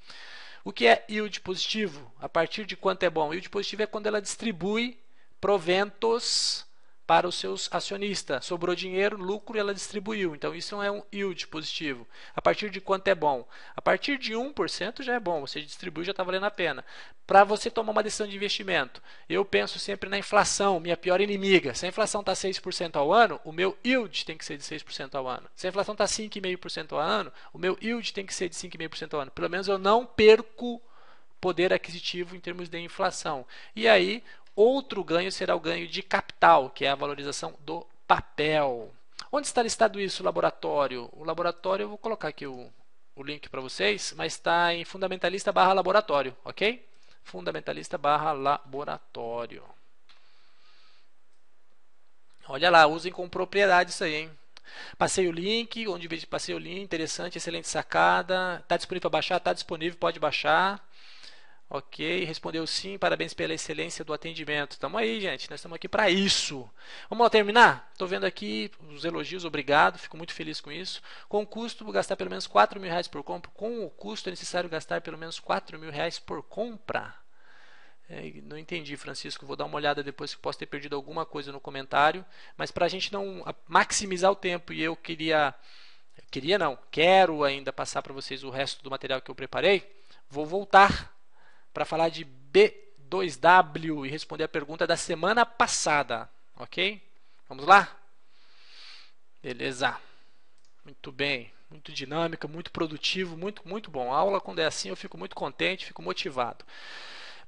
O que é yield positivo? A partir de quanto é bom? Yield positivo é quando ela distribui proventos para os seus acionistas. Sobrou dinheiro, lucro e ela distribuiu. Então isso é um yield positivo. A partir de quanto é bom? A partir de 1% já é bom, você distribui já está valendo a pena. Para você tomar uma decisão de investimento, eu penso sempre na inflação, minha pior inimiga. Se a inflação está 6% ao ano, o meu yield tem que ser de 6% ao ano. Se a inflação está 5,5% ao ano, o meu yield tem que ser de 5,5% ao ano. Pelo menos eu não perco poder aquisitivo em termos de inflação. E aí Outro ganho será o ganho de capital, que é a valorização do papel. Onde está listado isso, o laboratório? O laboratório, eu vou colocar aqui o, o link para vocês, mas está em fundamentalista barra laboratório, ok? Fundamentalista barra laboratório. Olha lá, usem com propriedade isso aí, hein? Passei o link, onde passei o link, interessante, excelente sacada. Está disponível para baixar? Está disponível, pode baixar. Ok, respondeu sim, parabéns pela excelência do atendimento. Estamos aí, gente, nós estamos aqui para isso. Vamos lá terminar? Estou vendo aqui os elogios, obrigado, fico muito feliz com isso. Com o custo, vou gastar pelo menos 4 mil reais por compra. Com o custo é necessário gastar pelo menos 4 mil reais por compra. É, não entendi, Francisco. Vou dar uma olhada depois que posso ter perdido alguma coisa no comentário. Mas para a gente não maximizar o tempo e eu queria. Queria não, quero ainda passar para vocês o resto do material que eu preparei. Vou voltar para falar de B2W e responder a pergunta da semana passada, ok? Vamos lá? Beleza. Muito bem, muito dinâmica, muito produtivo, muito muito bom. A aula quando é assim eu fico muito contente, fico motivado.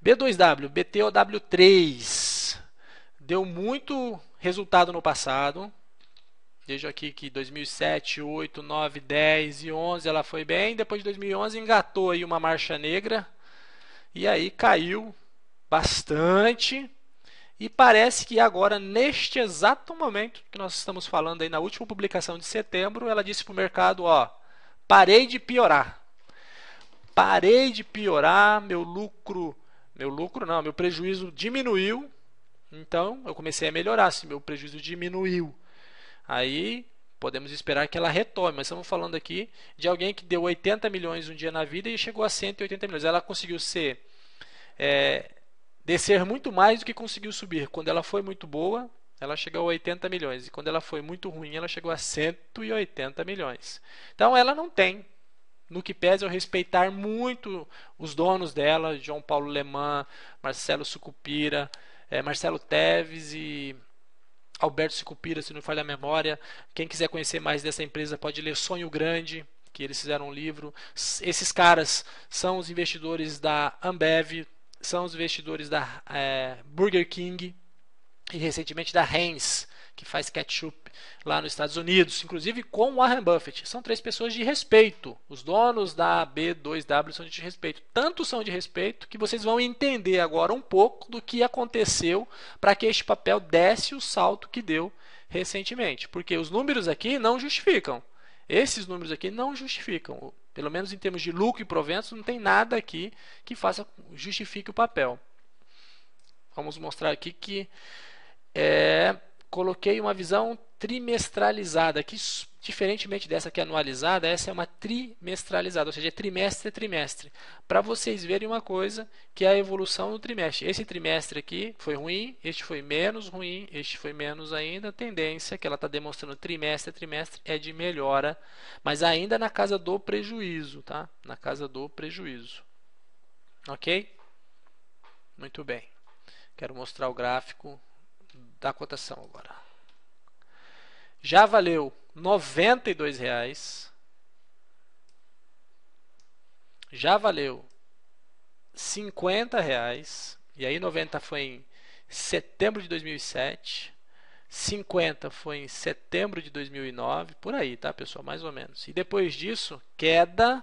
B2W, BTOW3 deu muito resultado no passado. Vejo aqui que 2007, 8, 9, 10 e 11 ela foi bem. Depois de 2011 engatou aí uma marcha negra e aí caiu bastante. E parece que agora, neste exato momento que nós estamos falando aí na última publicação de setembro, ela disse para o mercado, ó, parei de piorar. Parei de piorar, meu lucro, meu lucro não, meu prejuízo diminuiu. Então, eu comecei a melhorar, se meu prejuízo diminuiu. Aí podemos esperar que ela retome, mas estamos falando aqui de alguém que deu 80 milhões um dia na vida e chegou a 180 milhões. Ela conseguiu ser é, descer muito mais do que conseguiu subir. Quando ela foi muito boa, ela chegou a 80 milhões. E quando ela foi muito ruim, ela chegou a 180 milhões. Então ela não tem. No que pese eu respeitar muito os donos dela, João Paulo Leman, Marcelo Sucupira, é, Marcelo Teves e Alberto Sicupira, se não falha a memória. Quem quiser conhecer mais dessa empresa pode ler Sonho Grande, que eles fizeram um livro. Esses caras são os investidores da Ambev, são os investidores da é, Burger King e recentemente da Heinz, que faz ketchup lá nos Estados Unidos, inclusive com Warren Buffett. São três pessoas de respeito. Os donos da B2W são de respeito. Tanto são de respeito que vocês vão entender agora um pouco do que aconteceu para que este papel desse o salto que deu recentemente. Porque os números aqui não justificam. Esses números aqui não justificam. Pelo menos em termos de lucro e proventos, não tem nada aqui que faça justifique o papel. Vamos mostrar aqui que é, coloquei uma visão trimestralizada, que diferentemente dessa que é anualizada, essa é uma trimestralizada, ou seja, é trimestre a trimestre. Para vocês verem uma coisa, que é a evolução no trimestre. Esse trimestre aqui foi ruim, este foi menos ruim, este foi menos ainda. A tendência que ela está demonstrando trimestre a trimestre é de melhora, mas ainda na casa do prejuízo, tá? Na casa do prejuízo. Ok? Muito bem. Quero mostrar o gráfico da cotação agora. Já valeu R$ reais. Já valeu R$ reais. E aí 90 foi em setembro de 2007. 50 foi em setembro de 2009, por aí, tá, pessoal, mais ou menos. E depois disso, queda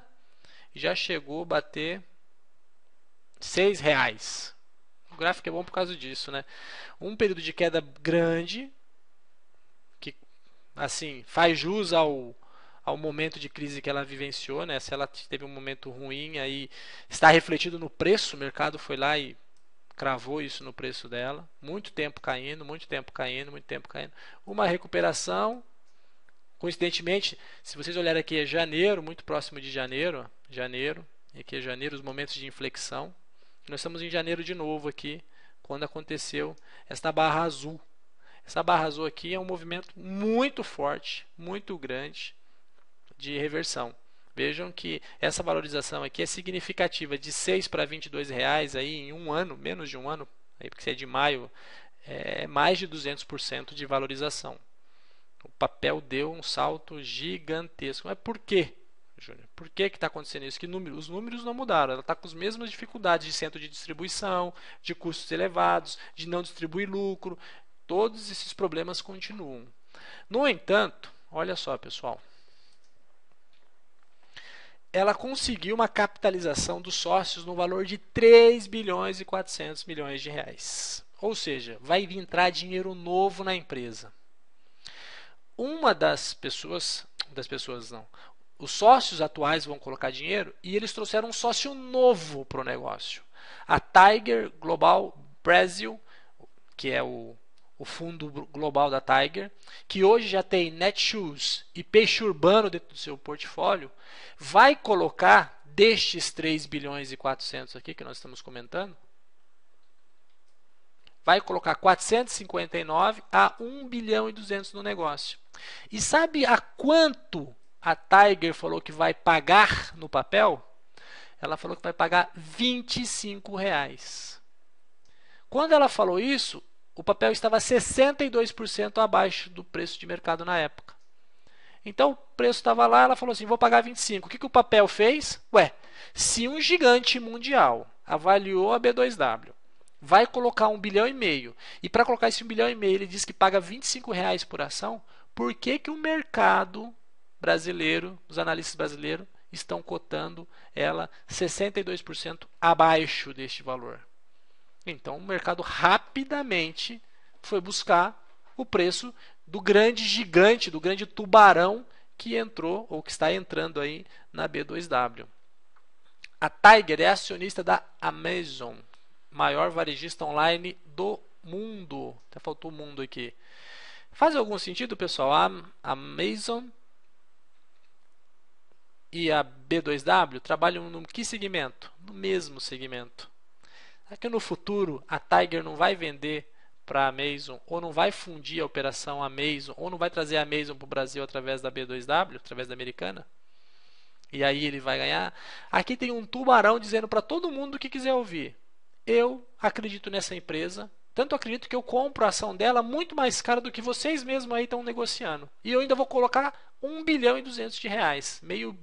já chegou a bater seis reais gráfico é bom por causa disso, né? Um período de queda grande, que assim faz jus ao, ao momento de crise que ela vivenciou, né? Se ela teve um momento ruim, aí está refletido no preço, o mercado foi lá e cravou isso no preço dela. Muito tempo caindo, muito tempo caindo, muito tempo caindo. Uma recuperação. Coincidentemente, se vocês olharem aqui é janeiro, muito próximo de janeiro, janeiro, aqui é janeiro, os momentos de inflexão. Nós estamos em janeiro de novo aqui, quando aconteceu esta barra azul. Essa barra azul aqui é um movimento muito forte, muito grande de reversão. Vejam que essa valorização aqui é significativa de 6 para 22 reais aí em um ano, menos de um ano, aí porque se é de maio, é mais de 200% de valorização. O papel deu um salto gigantesco. Mas por quê? Júnior. Por que está acontecendo isso? Que número, os números não mudaram. Ela está com as mesmas dificuldades de centro de distribuição, de custos elevados, de não distribuir lucro. Todos esses problemas continuam. No entanto, olha só, pessoal. Ela conseguiu uma capitalização dos sócios no valor de 3 bilhões e 400 milhões de reais. Ou seja, vai entrar dinheiro novo na empresa. Uma das pessoas, das pessoas não, os sócios atuais vão colocar dinheiro e eles trouxeram um sócio novo para o negócio. A Tiger Global Brasil, que é o, o fundo global da Tiger, que hoje já tem Netshoes e peixe urbano dentro do seu portfólio, vai colocar destes 3 bilhões e 400 aqui que nós estamos comentando, vai colocar 459 a 1 bilhão e 200 no negócio. E sabe a quanto a Tiger falou que vai pagar no papel, ela falou que vai pagar 25 reais. Quando ela falou isso, o papel estava 62% abaixo do preço de mercado na época. Então o preço estava lá, ela falou assim: vou pagar 25. O que, que o papel fez? Ué, se um gigante mundial avaliou a B2W, vai colocar um bilhão e meio, e para colocar esse um bilhão e meio ele diz que paga 25 reais por ação, por que, que o mercado brasileiro, os analistas brasileiros estão cotando ela 62% abaixo deste valor. Então o mercado rapidamente foi buscar o preço do grande gigante, do grande tubarão que entrou ou que está entrando aí na B2W. A Tiger é acionista da Amazon, maior varejista online do mundo. Até faltou o mundo aqui. Faz algum sentido, pessoal? A Amazon e a B2W trabalham no que segmento? No mesmo segmento. Será que no futuro a Tiger não vai vender para a Amazon ou não vai fundir a operação Amazon ou não vai trazer a Amazon para o Brasil através da B2W, através da americana? E aí ele vai ganhar. Aqui tem um tubarão dizendo para todo mundo que quiser ouvir. Eu acredito nessa empresa. Tanto acredito que eu compro a ação dela muito mais cara do que vocês mesmos aí estão negociando. E eu ainda vou colocar 1 bilhão e 200 de reais. Meio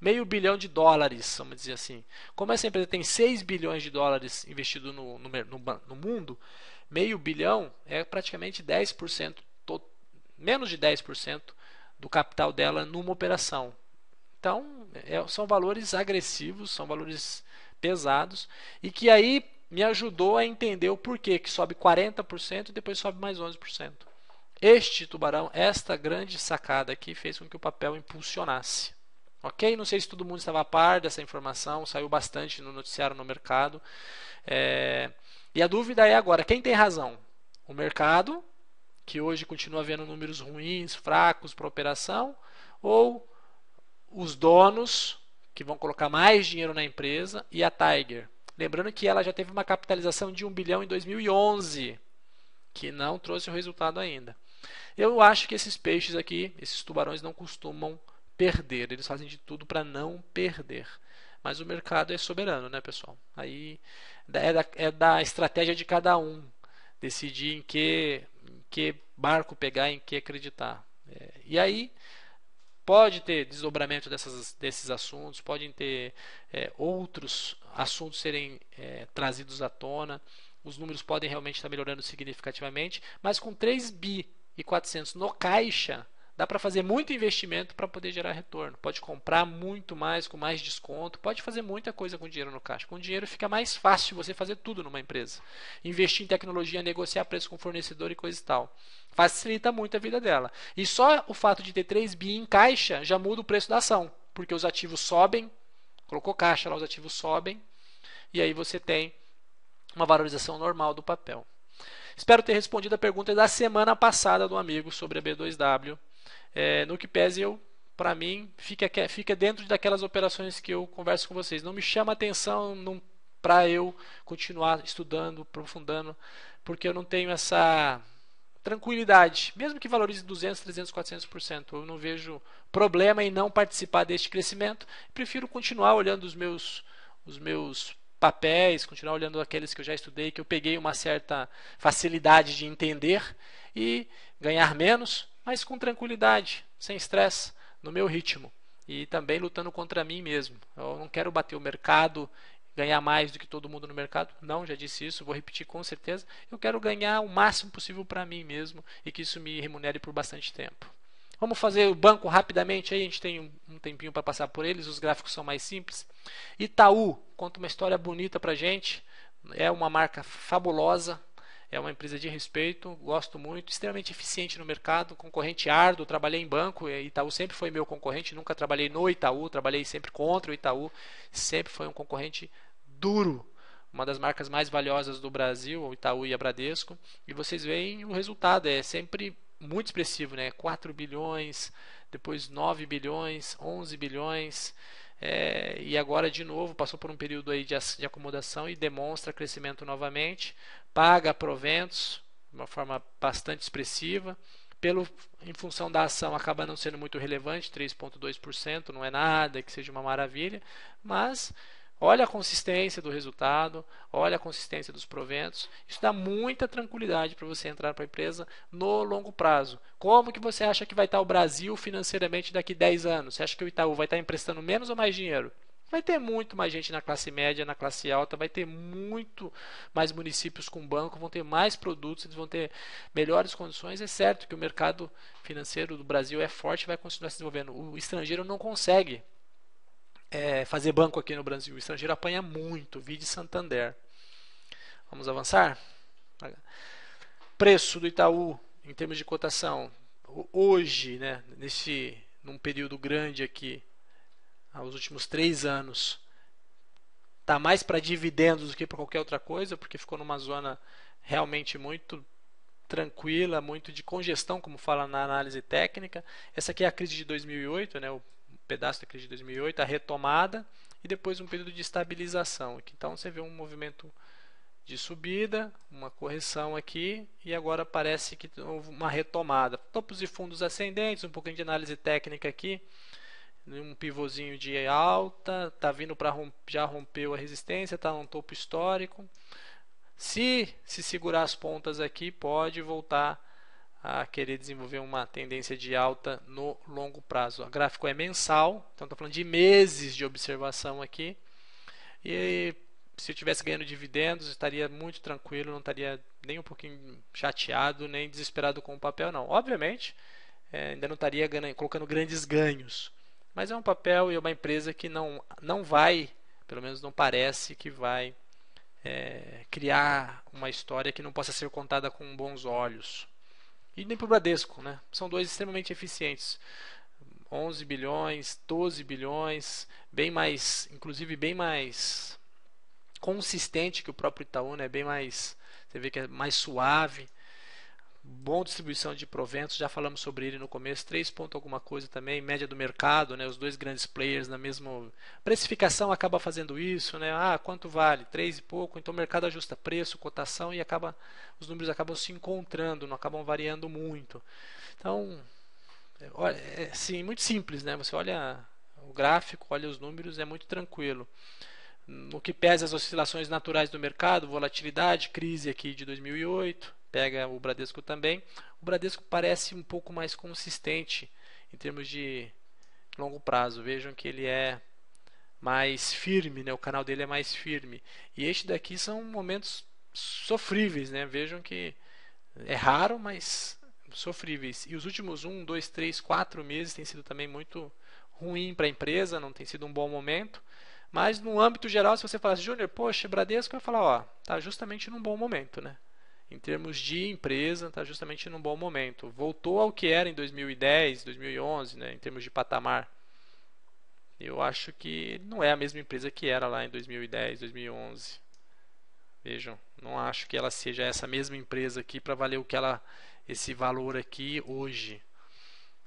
meio bilhão de dólares, vamos dizer assim. Como essa empresa tem 6 bilhões de dólares investido no, no, no, no mundo, meio bilhão é praticamente 10%, to, menos de 10% do capital dela numa operação. Então, é, são valores agressivos, são valores pesados e que aí me ajudou a entender o porquê que sobe 40% e depois sobe mais 11%. Este tubarão, esta grande sacada aqui fez com que o papel impulsionasse. Ok? Não sei se todo mundo estava a par dessa informação, saiu bastante no noticiário no mercado. É... E a dúvida é agora: quem tem razão? O mercado, que hoje continua vendo números ruins, fracos para operação, ou os donos, que vão colocar mais dinheiro na empresa, e a Tiger. Lembrando que ela já teve uma capitalização de 1 bilhão em 2011, que não trouxe o resultado ainda. Eu acho que esses peixes aqui, esses tubarões, não costumam perder. Eles fazem de tudo para não perder. Mas o mercado é soberano, né, pessoal? Aí é da, é da estratégia de cada um decidir em que, em que barco pegar, em que acreditar. É, e aí pode ter desdobramento dessas, desses assuntos, podem ter é, outros assuntos serem é, trazidos à tona, os números podem realmente estar melhorando significativamente, mas com 3 bi e 400 no caixa, dá para fazer muito investimento para poder gerar retorno. Pode comprar muito mais com mais desconto, pode fazer muita coisa com dinheiro no caixa. Com dinheiro fica mais fácil você fazer tudo numa empresa. Investir em tecnologia, negociar preço com fornecedor e coisa e tal. Facilita muito a vida dela. E só o fato de ter 3 bi em caixa já muda o preço da ação, porque os ativos sobem, colocou caixa lá, os ativos sobem, e aí você tem uma valorização normal do papel. Espero ter respondido a pergunta da semana passada do amigo sobre a B2W. É, no que pese eu, para mim, fica, fica dentro daquelas operações que eu converso com vocês. Não me chama atenção para eu continuar estudando, aprofundando, porque eu não tenho essa tranquilidade, mesmo que valorize 200, 300, 400%. Eu não vejo problema em não participar deste crescimento. Prefiro continuar olhando os meus, os meus papéis, continuar olhando aqueles que eu já estudei, que eu peguei uma certa facilidade de entender e ganhar menos, mas com tranquilidade, sem estresse, no meu ritmo. E também lutando contra mim mesmo. Eu não quero bater o mercado, ganhar mais do que todo mundo no mercado. Não, já disse isso, vou repetir com certeza. Eu quero ganhar o máximo possível para mim mesmo e que isso me remunere por bastante tempo. Vamos fazer o banco rapidamente aí, a gente tem um tempinho para passar por eles, os gráficos são mais simples. Itaú conta uma história bonita para gente, é uma marca fabulosa, é uma empresa de respeito, gosto muito, extremamente eficiente no mercado, concorrente árduo, trabalhei em banco, Itaú sempre foi meu concorrente, nunca trabalhei no Itaú, trabalhei sempre contra o Itaú, sempre foi um concorrente duro, uma das marcas mais valiosas do Brasil, o Itaú e a Bradesco, e vocês veem o resultado, é sempre muito expressivo, né? 4 bilhões, depois 9 bilhões, 11 bilhões, é, e agora de novo passou por um período aí de, de acomodação e demonstra crescimento novamente, paga proventos de uma forma bastante expressiva, pelo, em função da ação acaba não sendo muito relevante, 3,2%, não é nada que seja uma maravilha, mas Olha a consistência do resultado, olha a consistência dos proventos. Isso dá muita tranquilidade para você entrar para a empresa no longo prazo. Como que você acha que vai estar o Brasil financeiramente daqui 10 anos? Você acha que o Itaú vai estar emprestando menos ou mais dinheiro? Vai ter muito mais gente na classe média, na classe alta, vai ter muito mais municípios com banco, vão ter mais produtos, eles vão ter melhores condições. É certo que o mercado financeiro do Brasil é forte e vai continuar se desenvolvendo. O estrangeiro não consegue é, fazer banco aqui no Brasil. O estrangeiro apanha muito, vide Santander. Vamos avançar? Preço do Itaú em termos de cotação. Hoje, né, nesse, num período grande aqui, aos últimos três anos, está mais para dividendos do que para qualquer outra coisa, porque ficou numa zona realmente muito tranquila, muito de congestão, como fala na análise técnica. Essa aqui é a crise de 2008, né, o pedaço da crise de 2008, a retomada e depois um período de estabilização. Então você vê um movimento de subida, uma correção aqui e agora parece que houve uma retomada. Topos e fundos ascendentes, um pouquinho de análise técnica aqui, um pivôzinho de alta, tá vindo para já rompeu a resistência, está num topo histórico. Se se segurar as pontas aqui, pode voltar a querer desenvolver uma tendência de alta no longo prazo. O gráfico é mensal, então estou falando de meses de observação aqui. E se eu tivesse ganhando dividendos, estaria muito tranquilo, não estaria nem um pouquinho chateado, nem desesperado com o papel, não. Obviamente, é, ainda não estaria ganhando, colocando grandes ganhos. Mas é um papel e uma empresa que não, não vai, pelo menos não parece que vai é, criar uma história que não possa ser contada com bons olhos. E nem para o Bradesco, né? São dois extremamente eficientes. 11 bilhões, 12 bilhões, bem mais, inclusive bem mais consistente que o próprio Itaú, né? Bem mais, você vê que é mais suave. Bom distribuição de proventos, já falamos sobre ele no começo, 3 ponto alguma coisa também, média do mercado, né? Os dois grandes players na mesma precificação acaba fazendo isso, né? Ah, quanto vale? 3 e pouco, então o mercado ajusta preço, cotação e acaba os números acabam se encontrando, não acabam variando muito. Então, é, é sim, muito simples, né? Você olha o gráfico, olha os números, é muito tranquilo no que pesa as oscilações naturais do mercado, volatilidade, crise aqui de 2008, pega o Bradesco também. O Bradesco parece um pouco mais consistente em termos de longo prazo. Vejam que ele é mais firme, né? o canal dele é mais firme. E este daqui são momentos sofríveis, né? Vejam que é raro, mas sofríveis. E os últimos um, dois, três, quatro meses tem sido também muito ruim para a empresa, não tem sido um bom momento. Mas no âmbito geral, se você falasse, Júnior, poxa, Bradesco vai falar, ó, tá justamente num bom momento, né? Em termos de empresa, tá justamente num bom momento. Voltou ao que era em 2010, 2011, né, em termos de patamar. Eu acho que não é a mesma empresa que era lá em 2010, 2011. Vejam, não acho que ela seja essa mesma empresa aqui para valer o que ela esse valor aqui hoje.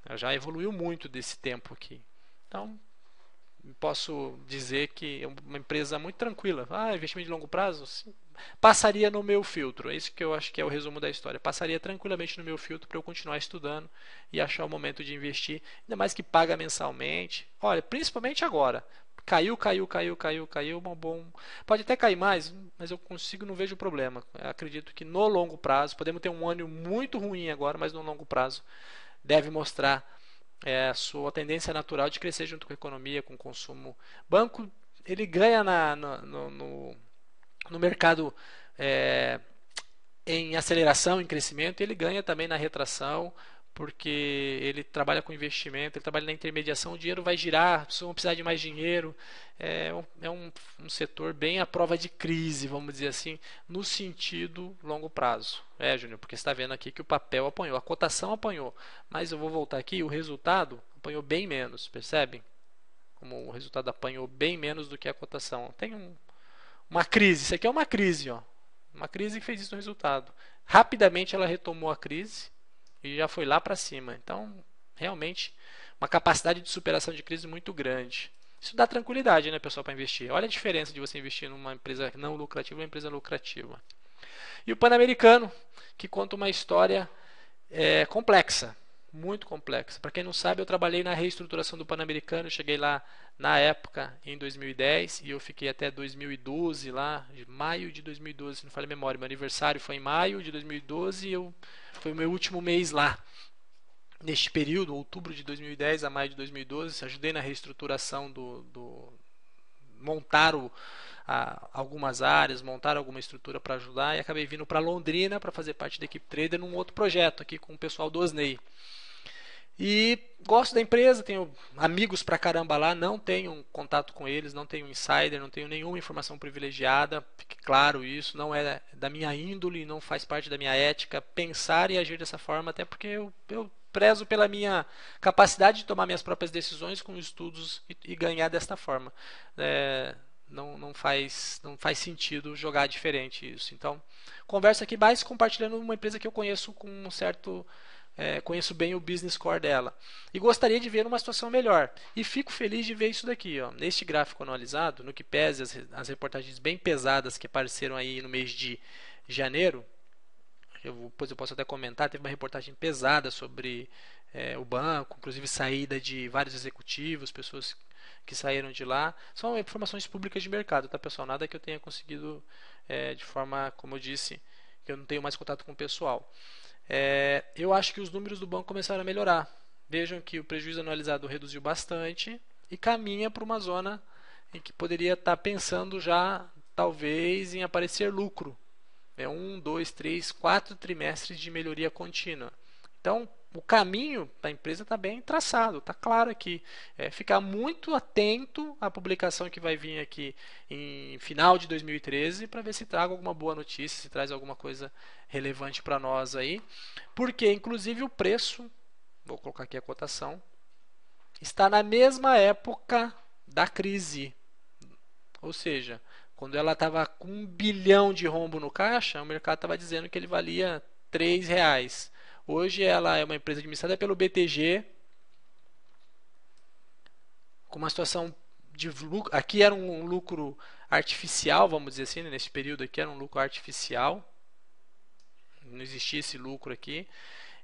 Ela já evoluiu muito desse tempo aqui. Então, posso dizer que é uma empresa muito tranquila. Ah, investimento de longo prazo? Sim. Passaria no meu filtro. É isso que eu acho que é o resumo da história. Passaria tranquilamente no meu filtro para eu continuar estudando e achar o momento de investir. Ainda mais que paga mensalmente. Olha, principalmente agora. Caiu, caiu, caiu, caiu, caiu. Bom, bom. Pode até cair mais, mas eu consigo, não vejo problema. Eu acredito que no longo prazo, podemos ter um ano muito ruim agora, mas no longo prazo deve mostrar é, sua tendência natural de crescer junto com a economia, com o consumo. Banco ele ganha na, no, no, no mercado é, em aceleração, em crescimento, ele ganha também na retração, porque ele trabalha com investimento, ele trabalha na intermediação, o dinheiro vai girar, pessoas vão precisar de mais dinheiro. É, um, é um, um, setor bem à prova de crise, vamos dizer assim, no sentido longo prazo. É, Júnior, porque está vendo aqui que o papel apanhou, a cotação apanhou, mas eu vou voltar aqui, o resultado apanhou bem menos, percebem? Como o resultado apanhou bem menos do que a cotação. Tem um, uma crise, isso aqui é uma crise, ó. Uma crise que fez isso no resultado. Rapidamente ela retomou a crise e já foi lá para cima. Então, realmente, uma capacidade de superação de crise muito grande. Isso dá tranquilidade, né, pessoal, para investir. Olha a diferença de você investir numa empresa não lucrativa e uma empresa lucrativa. E o Pan-Americano, que conta uma história é, complexa, muito complexa. Para quem não sabe, eu trabalhei na reestruturação do Pan-Americano, cheguei lá na época em 2010 e eu fiquei até 2012 lá, maio de 2012, se não falei memória, meu aniversário foi em maio de 2012 e eu foi o meu último mês lá. Neste período, outubro de 2010 a maio de 2012, ajudei na reestruturação do, do montar o, a, algumas áreas, montar alguma estrutura para ajudar e acabei vindo para Londrina para fazer parte da equipe trader num outro projeto aqui com o pessoal do Osney. E gosto da empresa, tenho amigos pra caramba lá, não tenho contato com eles, não tenho insider, não tenho nenhuma informação privilegiada, fique claro isso, não é da minha índole, não faz parte da minha ética pensar e agir dessa forma, até porque eu, eu prezo pela minha capacidade de tomar minhas próprias decisões com estudos e, e ganhar desta forma. É, não, não, faz, não faz sentido jogar diferente isso. Então, conversa aqui mais compartilhando uma empresa que eu conheço com um certo é, conheço bem o business core dela e gostaria de ver uma situação melhor. E fico feliz de ver isso daqui, ó, neste gráfico analisado, no que pese as, as reportagens bem pesadas que apareceram aí no mês de janeiro. Eu, depois eu posso até comentar, teve uma reportagem pesada sobre é, o banco, inclusive saída de vários executivos, pessoas que saíram de lá. São informações públicas de mercado, tá pessoal? Nada que eu tenha conseguido é, de forma, como eu disse, que eu não tenho mais contato com o pessoal. É, eu acho que os números do banco começaram a melhorar. Vejam que o prejuízo anualizado reduziu bastante e caminha para uma zona em que poderia estar pensando já, talvez, em aparecer lucro. É um, dois, três, quatro trimestres de melhoria contínua. Então, o caminho da empresa está bem traçado, está claro aqui. É ficar muito atento à publicação que vai vir aqui em final de 2013 para ver se traga alguma boa notícia, se traz alguma coisa relevante para nós aí. Porque, inclusive, o preço, vou colocar aqui a cotação, está na mesma época da crise. Ou seja, quando ela estava com um bilhão de rombo no caixa, o mercado estava dizendo que ele valia R$ reais. Hoje ela é uma empresa administrada pelo BTG, com uma situação de lucro. Aqui era um lucro artificial, vamos dizer assim, né? nesse período aqui era um lucro artificial. Não existia esse lucro aqui.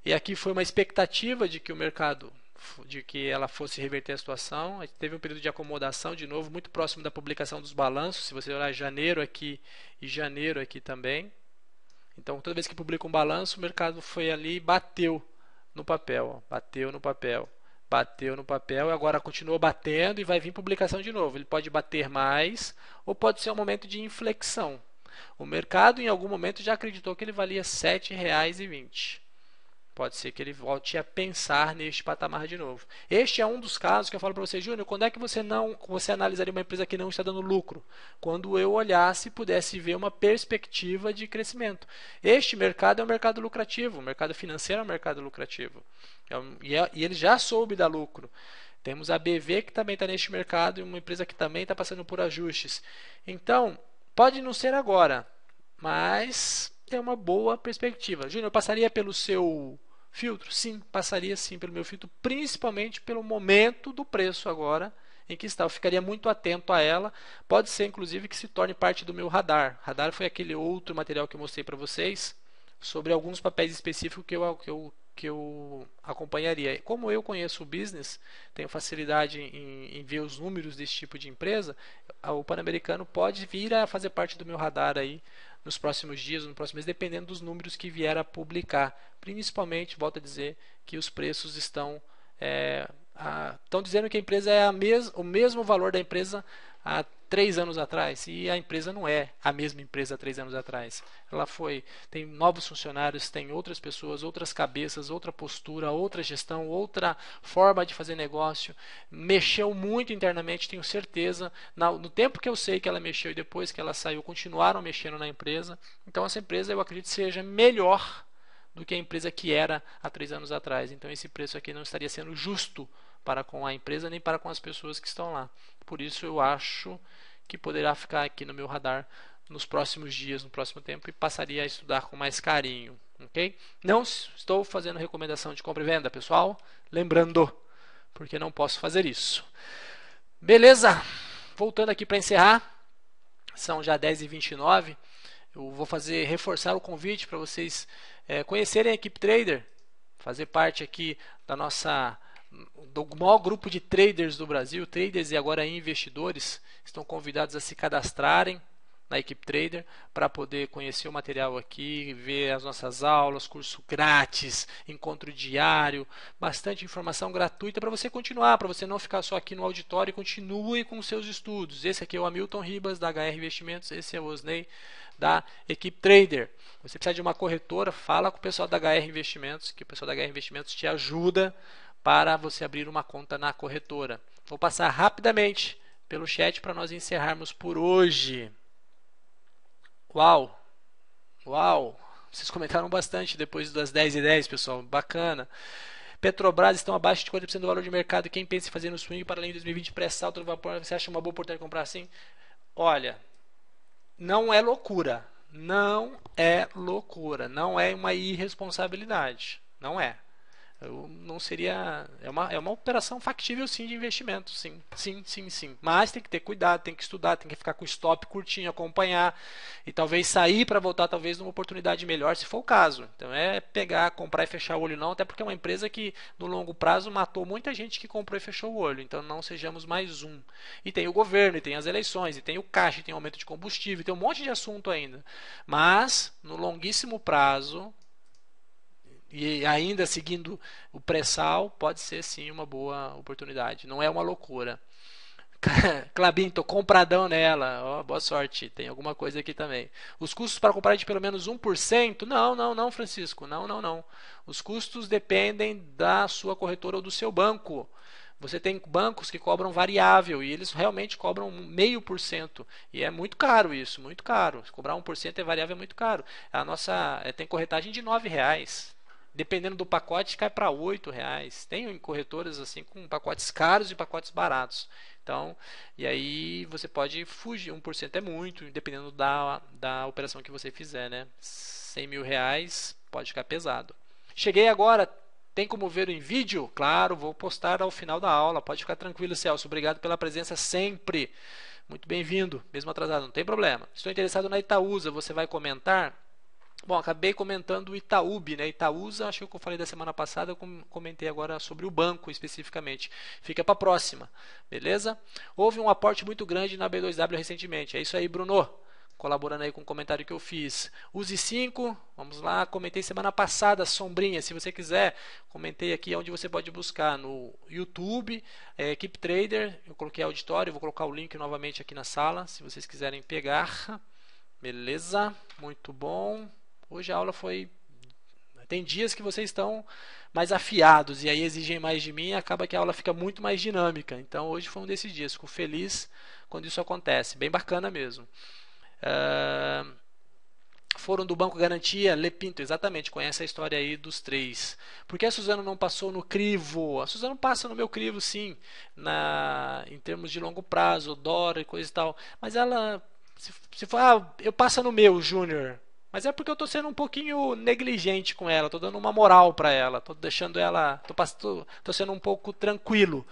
E aqui foi uma expectativa de que o mercado de que ela fosse reverter a situação. A teve um período de acomodação de novo, muito próximo da publicação dos balanços. Se você olhar janeiro aqui e janeiro aqui também. Então, toda vez que publica um balanço, o mercado foi ali e bateu no papel, ó, bateu no papel, bateu no papel e agora continua batendo e vai vir publicação de novo. Ele pode bater mais ou pode ser um momento de inflexão. O mercado em algum momento já acreditou que ele valia R$ 7,20 pode ser que ele volte a pensar neste patamar de novo. Este é um dos casos que eu falo para você, Júnior, quando é que você não você analisaria uma empresa que não está dando lucro? Quando eu olhasse e pudesse ver uma perspectiva de crescimento. Este mercado é um mercado lucrativo, o mercado financeiro é um mercado lucrativo. É é, e ele já soube dar lucro. Temos a BV que também está neste mercado e uma empresa que também está passando por ajustes. Então, pode não ser agora, mas é uma boa perspectiva. Júnior, passaria pelo seu Filtro? Sim, passaria sim pelo meu filtro, principalmente pelo momento do preço agora em que está. Eu ficaria muito atento a ela. Pode ser, inclusive, que se torne parte do meu radar. Radar foi aquele outro material que eu mostrei para vocês sobre alguns papéis específicos que eu, que eu, que eu acompanharia. Como eu conheço o business, tenho facilidade em, em ver os números desse tipo de empresa, o Pan-Americano pode vir a fazer parte do meu radar aí nos próximos dias, no próximo mês, dependendo dos números que vier a publicar. Principalmente, volto a dizer, que os preços estão é, a, estão dizendo que a empresa é a mes, o mesmo valor da empresa há três anos atrás e a empresa não é a mesma empresa três anos atrás. Ela foi tem novos funcionários, tem outras pessoas, outras cabeças, outra postura, outra gestão, outra forma de fazer negócio. Mexeu muito internamente, tenho certeza. No tempo que eu sei que ela mexeu e depois que ela saiu, continuaram mexendo na empresa. Então essa empresa eu acredito seja melhor do que a empresa que era há três anos atrás. Então esse preço aqui não estaria sendo justo para com a empresa nem para com as pessoas que estão lá. Por isso eu acho que poderá ficar aqui no meu radar nos próximos dias, no próximo tempo e passaria a estudar com mais carinho, ok? Não estou fazendo recomendação de compra e venda, pessoal, lembrando, porque não posso fazer isso. Beleza? Voltando aqui para encerrar, são já 10h29. Eu vou fazer reforçar o convite para vocês é, conhecerem a equipe Trader, fazer parte aqui da nossa do maior grupo de traders do Brasil, traders e agora investidores, estão convidados a se cadastrarem na equipe Trader para poder conhecer o material aqui, ver as nossas aulas, curso grátis, encontro diário, bastante informação gratuita para você continuar, para você não ficar só aqui no auditório e continue com seus estudos. Esse aqui é o Hamilton Ribas da HR Investimentos, esse é o Osney da equipe Trader. Você precisa de uma corretora, fala com o pessoal da HR Investimentos, que o pessoal da HR Investimentos te ajuda para você abrir uma conta na corretora. Vou passar rapidamente pelo chat para nós encerrarmos por hoje. Uau! Uau! Vocês comentaram bastante depois das 10 e 10, pessoal. Bacana. Petrobras estão abaixo de 40% do valor de mercado. Quem pensa em fazer no swing para além de 2020 pré-salto do vapor, você acha uma boa oportunidade de comprar assim? Olha, não é loucura. Não é loucura. Não é uma irresponsabilidade. Não é. Eu não seria. É uma, é uma operação factível sim de investimento, sim. Sim, sim, sim. Mas tem que ter cuidado, tem que estudar, tem que ficar com o stop curtinho, acompanhar. E talvez sair para voltar, talvez, numa oportunidade melhor, se for o caso. Então é pegar, comprar e fechar o olho, não, até porque é uma empresa que no longo prazo matou muita gente que comprou e fechou o olho. Então não sejamos mais um. E tem o governo, e tem as eleições, e tem o caixa, e tem o aumento de combustível, tem um monte de assunto ainda. Mas, no longuíssimo prazo, e ainda seguindo o pré-sal, pode ser sim uma boa oportunidade. Não é uma loucura. Clabinho, tô compradão nela. Oh, boa sorte. Tem alguma coisa aqui também. Os custos para comprar de pelo menos 1%? Não, não, não, Francisco. Não, não, não. Os custos dependem da sua corretora ou do seu banco. Você tem bancos que cobram variável e eles realmente cobram meio por cento. E é muito caro isso, muito caro. Cobrar 1% é variável é muito caro. A nossa é, tem corretagem de R$ reais. Dependendo do pacote, cai para R$ reais. Tem corretoras assim com pacotes caros e pacotes baratos. Então, e aí você pode fugir, 1% é muito, dependendo da, da operação que você fizer, né? 100 mil reais pode ficar pesado. Cheguei agora, tem como ver em vídeo? Claro, vou postar ao final da aula, pode ficar tranquilo, Celso. Obrigado pela presença sempre. Muito bem-vindo, mesmo atrasado, não tem problema. Estou interessado na Itaúsa, você vai comentar? Bom, acabei comentando o Itaúbi, né? Itaúsa, acho que eu falei da semana passada, eu comentei agora sobre o banco especificamente. Fica para a próxima, beleza? Houve um aporte muito grande na B2W recentemente. É isso aí, Bruno. Colaborando aí com o comentário que eu fiz. Use 5, vamos lá, comentei semana passada, sombrinha, se você quiser, comentei aqui onde você pode buscar no YouTube, é, Keep Trader, eu coloquei auditório, vou colocar o link novamente aqui na sala, se vocês quiserem pegar. Beleza? Muito bom. Hoje a aula foi. Tem dias que vocês estão mais afiados e aí exigem mais de mim e acaba que a aula fica muito mais dinâmica. Então hoje foi um desses dias. Fico feliz quando isso acontece. Bem bacana mesmo. Uh, foram do Banco Garantia, Lepinto, exatamente, conhece a história aí dos três. Por que a Suzano não passou no crivo? A Suzano passa no meu crivo, sim, na, em termos de longo prazo, Dora e coisa e tal. Mas ela, se, se for, ah, eu passo no meu, Júnior. Mas é porque eu estou sendo um pouquinho negligente com ela, estou dando uma moral para ela, estou deixando ela, estou sendo um pouco tranquilo,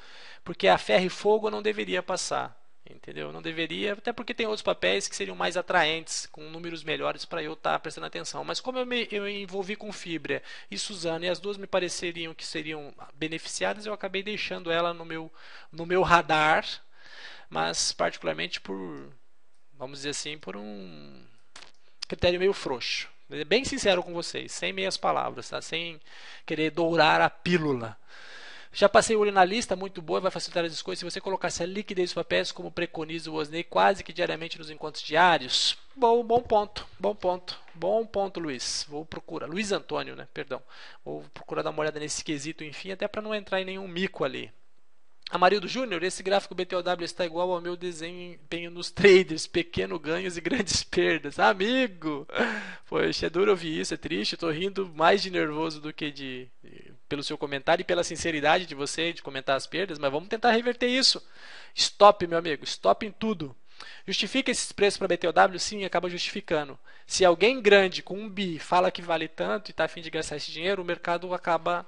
porque a ferro e fogo não deveria passar, entendeu? Não deveria, até porque tem outros papéis que seriam mais atraentes, com números melhores para eu estar tá prestando atenção. Mas como eu me eu envolvi com Fibra e Suzana e as duas me pareceriam que seriam beneficiadas, eu acabei deixando ela no meu no meu radar, mas particularmente por, vamos dizer assim, por um critério meio frouxo. Bem sincero com vocês, sem meias palavras, tá? sem querer dourar a pílula. Já passei o olho na lista, muito boa, vai facilitar as escolhas. Se você colocasse a liquidez dos papéis, como preconiza o Osney, quase que diariamente nos encontros diários, bom, bom ponto, bom ponto, bom ponto, Luiz. Vou procurar, Luiz Antônio, né? Perdão. Vou procurar dar uma olhada nesse quesito, enfim, até para não entrar em nenhum mico ali. Amarildo Júnior, esse gráfico BTOW está igual ao meu desempenho nos traders, pequeno ganhos e grandes perdas. Amigo! Poxa, é duro ouvir isso, é triste, estou rindo mais de nervoso do que de, pelo seu comentário e pela sinceridade de você de comentar as perdas, mas vamos tentar reverter isso. Stop, meu amigo, stop em tudo. Justifica esses preços para BTOW? Sim, acaba justificando. Se alguém grande com um bi fala que vale tanto e está afim de gastar esse dinheiro, o mercado acaba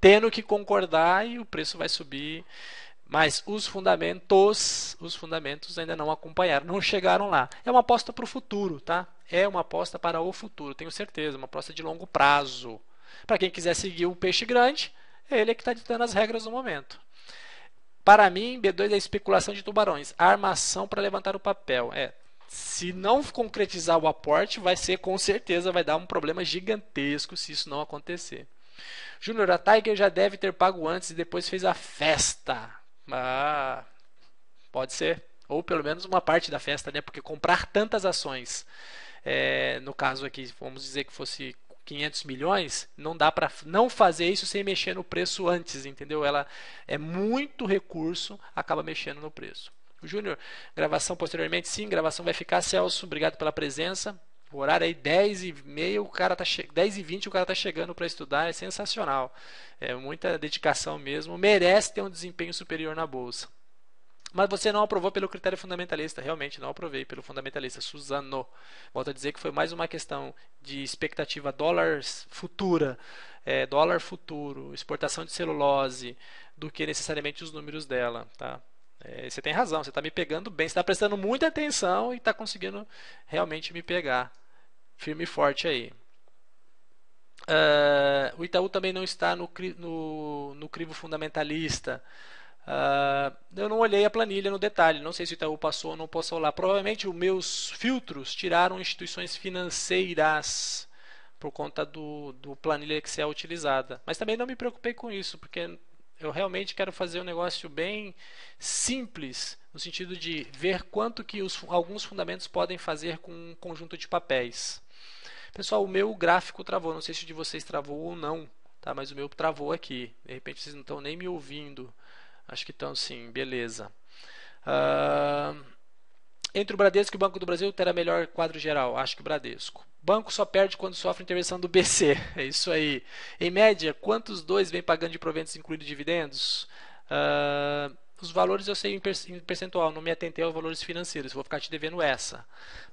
tendo que concordar e o preço vai subir. Mas os fundamentos, os fundamentos ainda não acompanharam, não chegaram lá. É uma aposta para o futuro, tá? É uma aposta para o futuro, tenho certeza, uma aposta de longo prazo. Para quem quiser seguir o peixe grande, ele é que está ditando as regras do momento. Para mim, B2 é especulação de tubarões, armação para levantar o papel. É, se não concretizar o aporte, vai ser com certeza vai dar um problema gigantesco se isso não acontecer. Júnior, a Tiger já deve ter pago antes e depois fez a festa. Ah, pode ser. Ou pelo menos uma parte da festa, né? Porque comprar tantas ações, é, no caso aqui, vamos dizer que fosse 500 milhões, não dá para não fazer isso sem mexer no preço antes, entendeu? Ela é muito recurso, acaba mexendo no preço. Júnior, gravação posteriormente, sim, gravação vai ficar. Celso, obrigado pela presença. O horário aí 10 e meia, o cara tá che... 10 e 20 o cara tá chegando para estudar, é sensacional. É muita dedicação mesmo, merece ter um desempenho superior na bolsa. Mas você não aprovou pelo critério fundamentalista, realmente não aprovei pelo fundamentalista, Suzano. Volto a dizer que foi mais uma questão de expectativa dólar futura, é, dólar futuro, exportação de celulose, do que necessariamente os números dela, tá? É, você tem razão, você está me pegando bem, você está prestando muita atenção e está conseguindo realmente me pegar firme e forte aí. Uh, o Itaú também não está no, no, no crivo fundamentalista. Uh, eu não olhei a planilha no detalhe, não sei se o Itaú passou ou não passou lá. Provavelmente os meus filtros tiraram instituições financeiras por conta do, do planilha Excel utilizada. Mas também não me preocupei com isso, porque eu realmente quero fazer um negócio bem simples, no sentido de ver quanto que os, alguns fundamentos podem fazer com um conjunto de papéis. Pessoal, o meu gráfico travou, não sei se o de vocês travou ou não, tá? mas o meu travou aqui. De repente vocês não estão nem me ouvindo. Acho que estão sim, beleza. Uh, entre o Bradesco e o Banco do Brasil, terá melhor quadro geral? Acho que o Bradesco. Banco só perde quando sofre intervenção do BC. É isso aí. Em média, quantos dois vem pagando de proventos incluindo dividendos? Uh, os valores eu sei em percentual, não me atentei aos valores financeiros, vou ficar te devendo essa.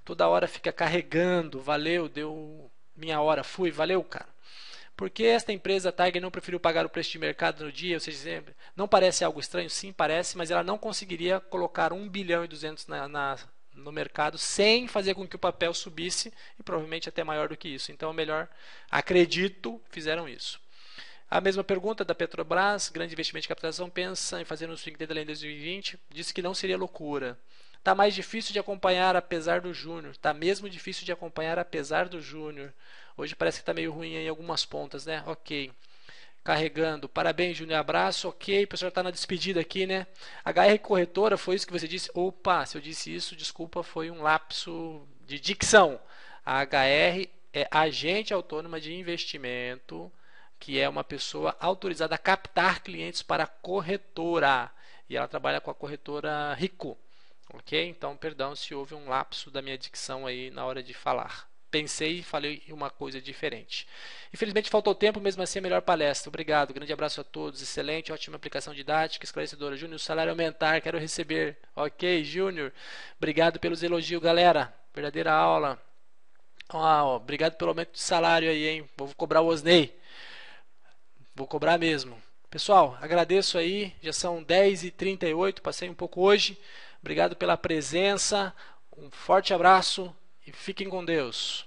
Toda hora fica carregando, valeu, deu minha hora, fui, valeu, cara. Por que esta empresa Tiger não preferiu pagar o preço de mercado no dia? Ou seja, não parece algo estranho? Sim, parece, mas ela não conseguiria colocar 1 bilhão e 200 na, na, no mercado sem fazer com que o papel subisse e provavelmente até maior do que isso. Então, é melhor, acredito, fizeram isso. A mesma pergunta da Petrobras, grande investimento de captação, pensa em fazer um swing dele em 2020, disse que não seria loucura. Está mais difícil de acompanhar apesar do Júnior. Está mesmo difícil de acompanhar apesar do Júnior. Hoje parece que está meio ruim em algumas pontas, né? Ok. Carregando. Parabéns, Júnior. Abraço. Ok. O pessoal está na despedida aqui, né? HR Corretora, foi isso que você disse? Opa, se eu disse isso, desculpa, foi um lapso de dicção. A HR é agente autônoma de investimento que é uma pessoa autorizada a captar clientes para a corretora. E ela trabalha com a corretora Rico. Ok? Então, perdão se houve um lapso da minha dicção aí na hora de falar. Pensei e falei uma coisa diferente. Infelizmente faltou tempo, mesmo assim a melhor palestra. Obrigado, grande abraço a todos. Excelente, ótima aplicação didática, esclarecedora. Júnior, salário aumentar, quero receber. Ok, Júnior. Obrigado pelos elogios, galera. Verdadeira aula. Ah, obrigado pelo aumento de salário aí, hein? Vou cobrar o Osney. Vou cobrar mesmo. Pessoal, agradeço aí. Já são 10h38, passei um pouco hoje. Obrigado pela presença. Um forte abraço e fiquem com Deus.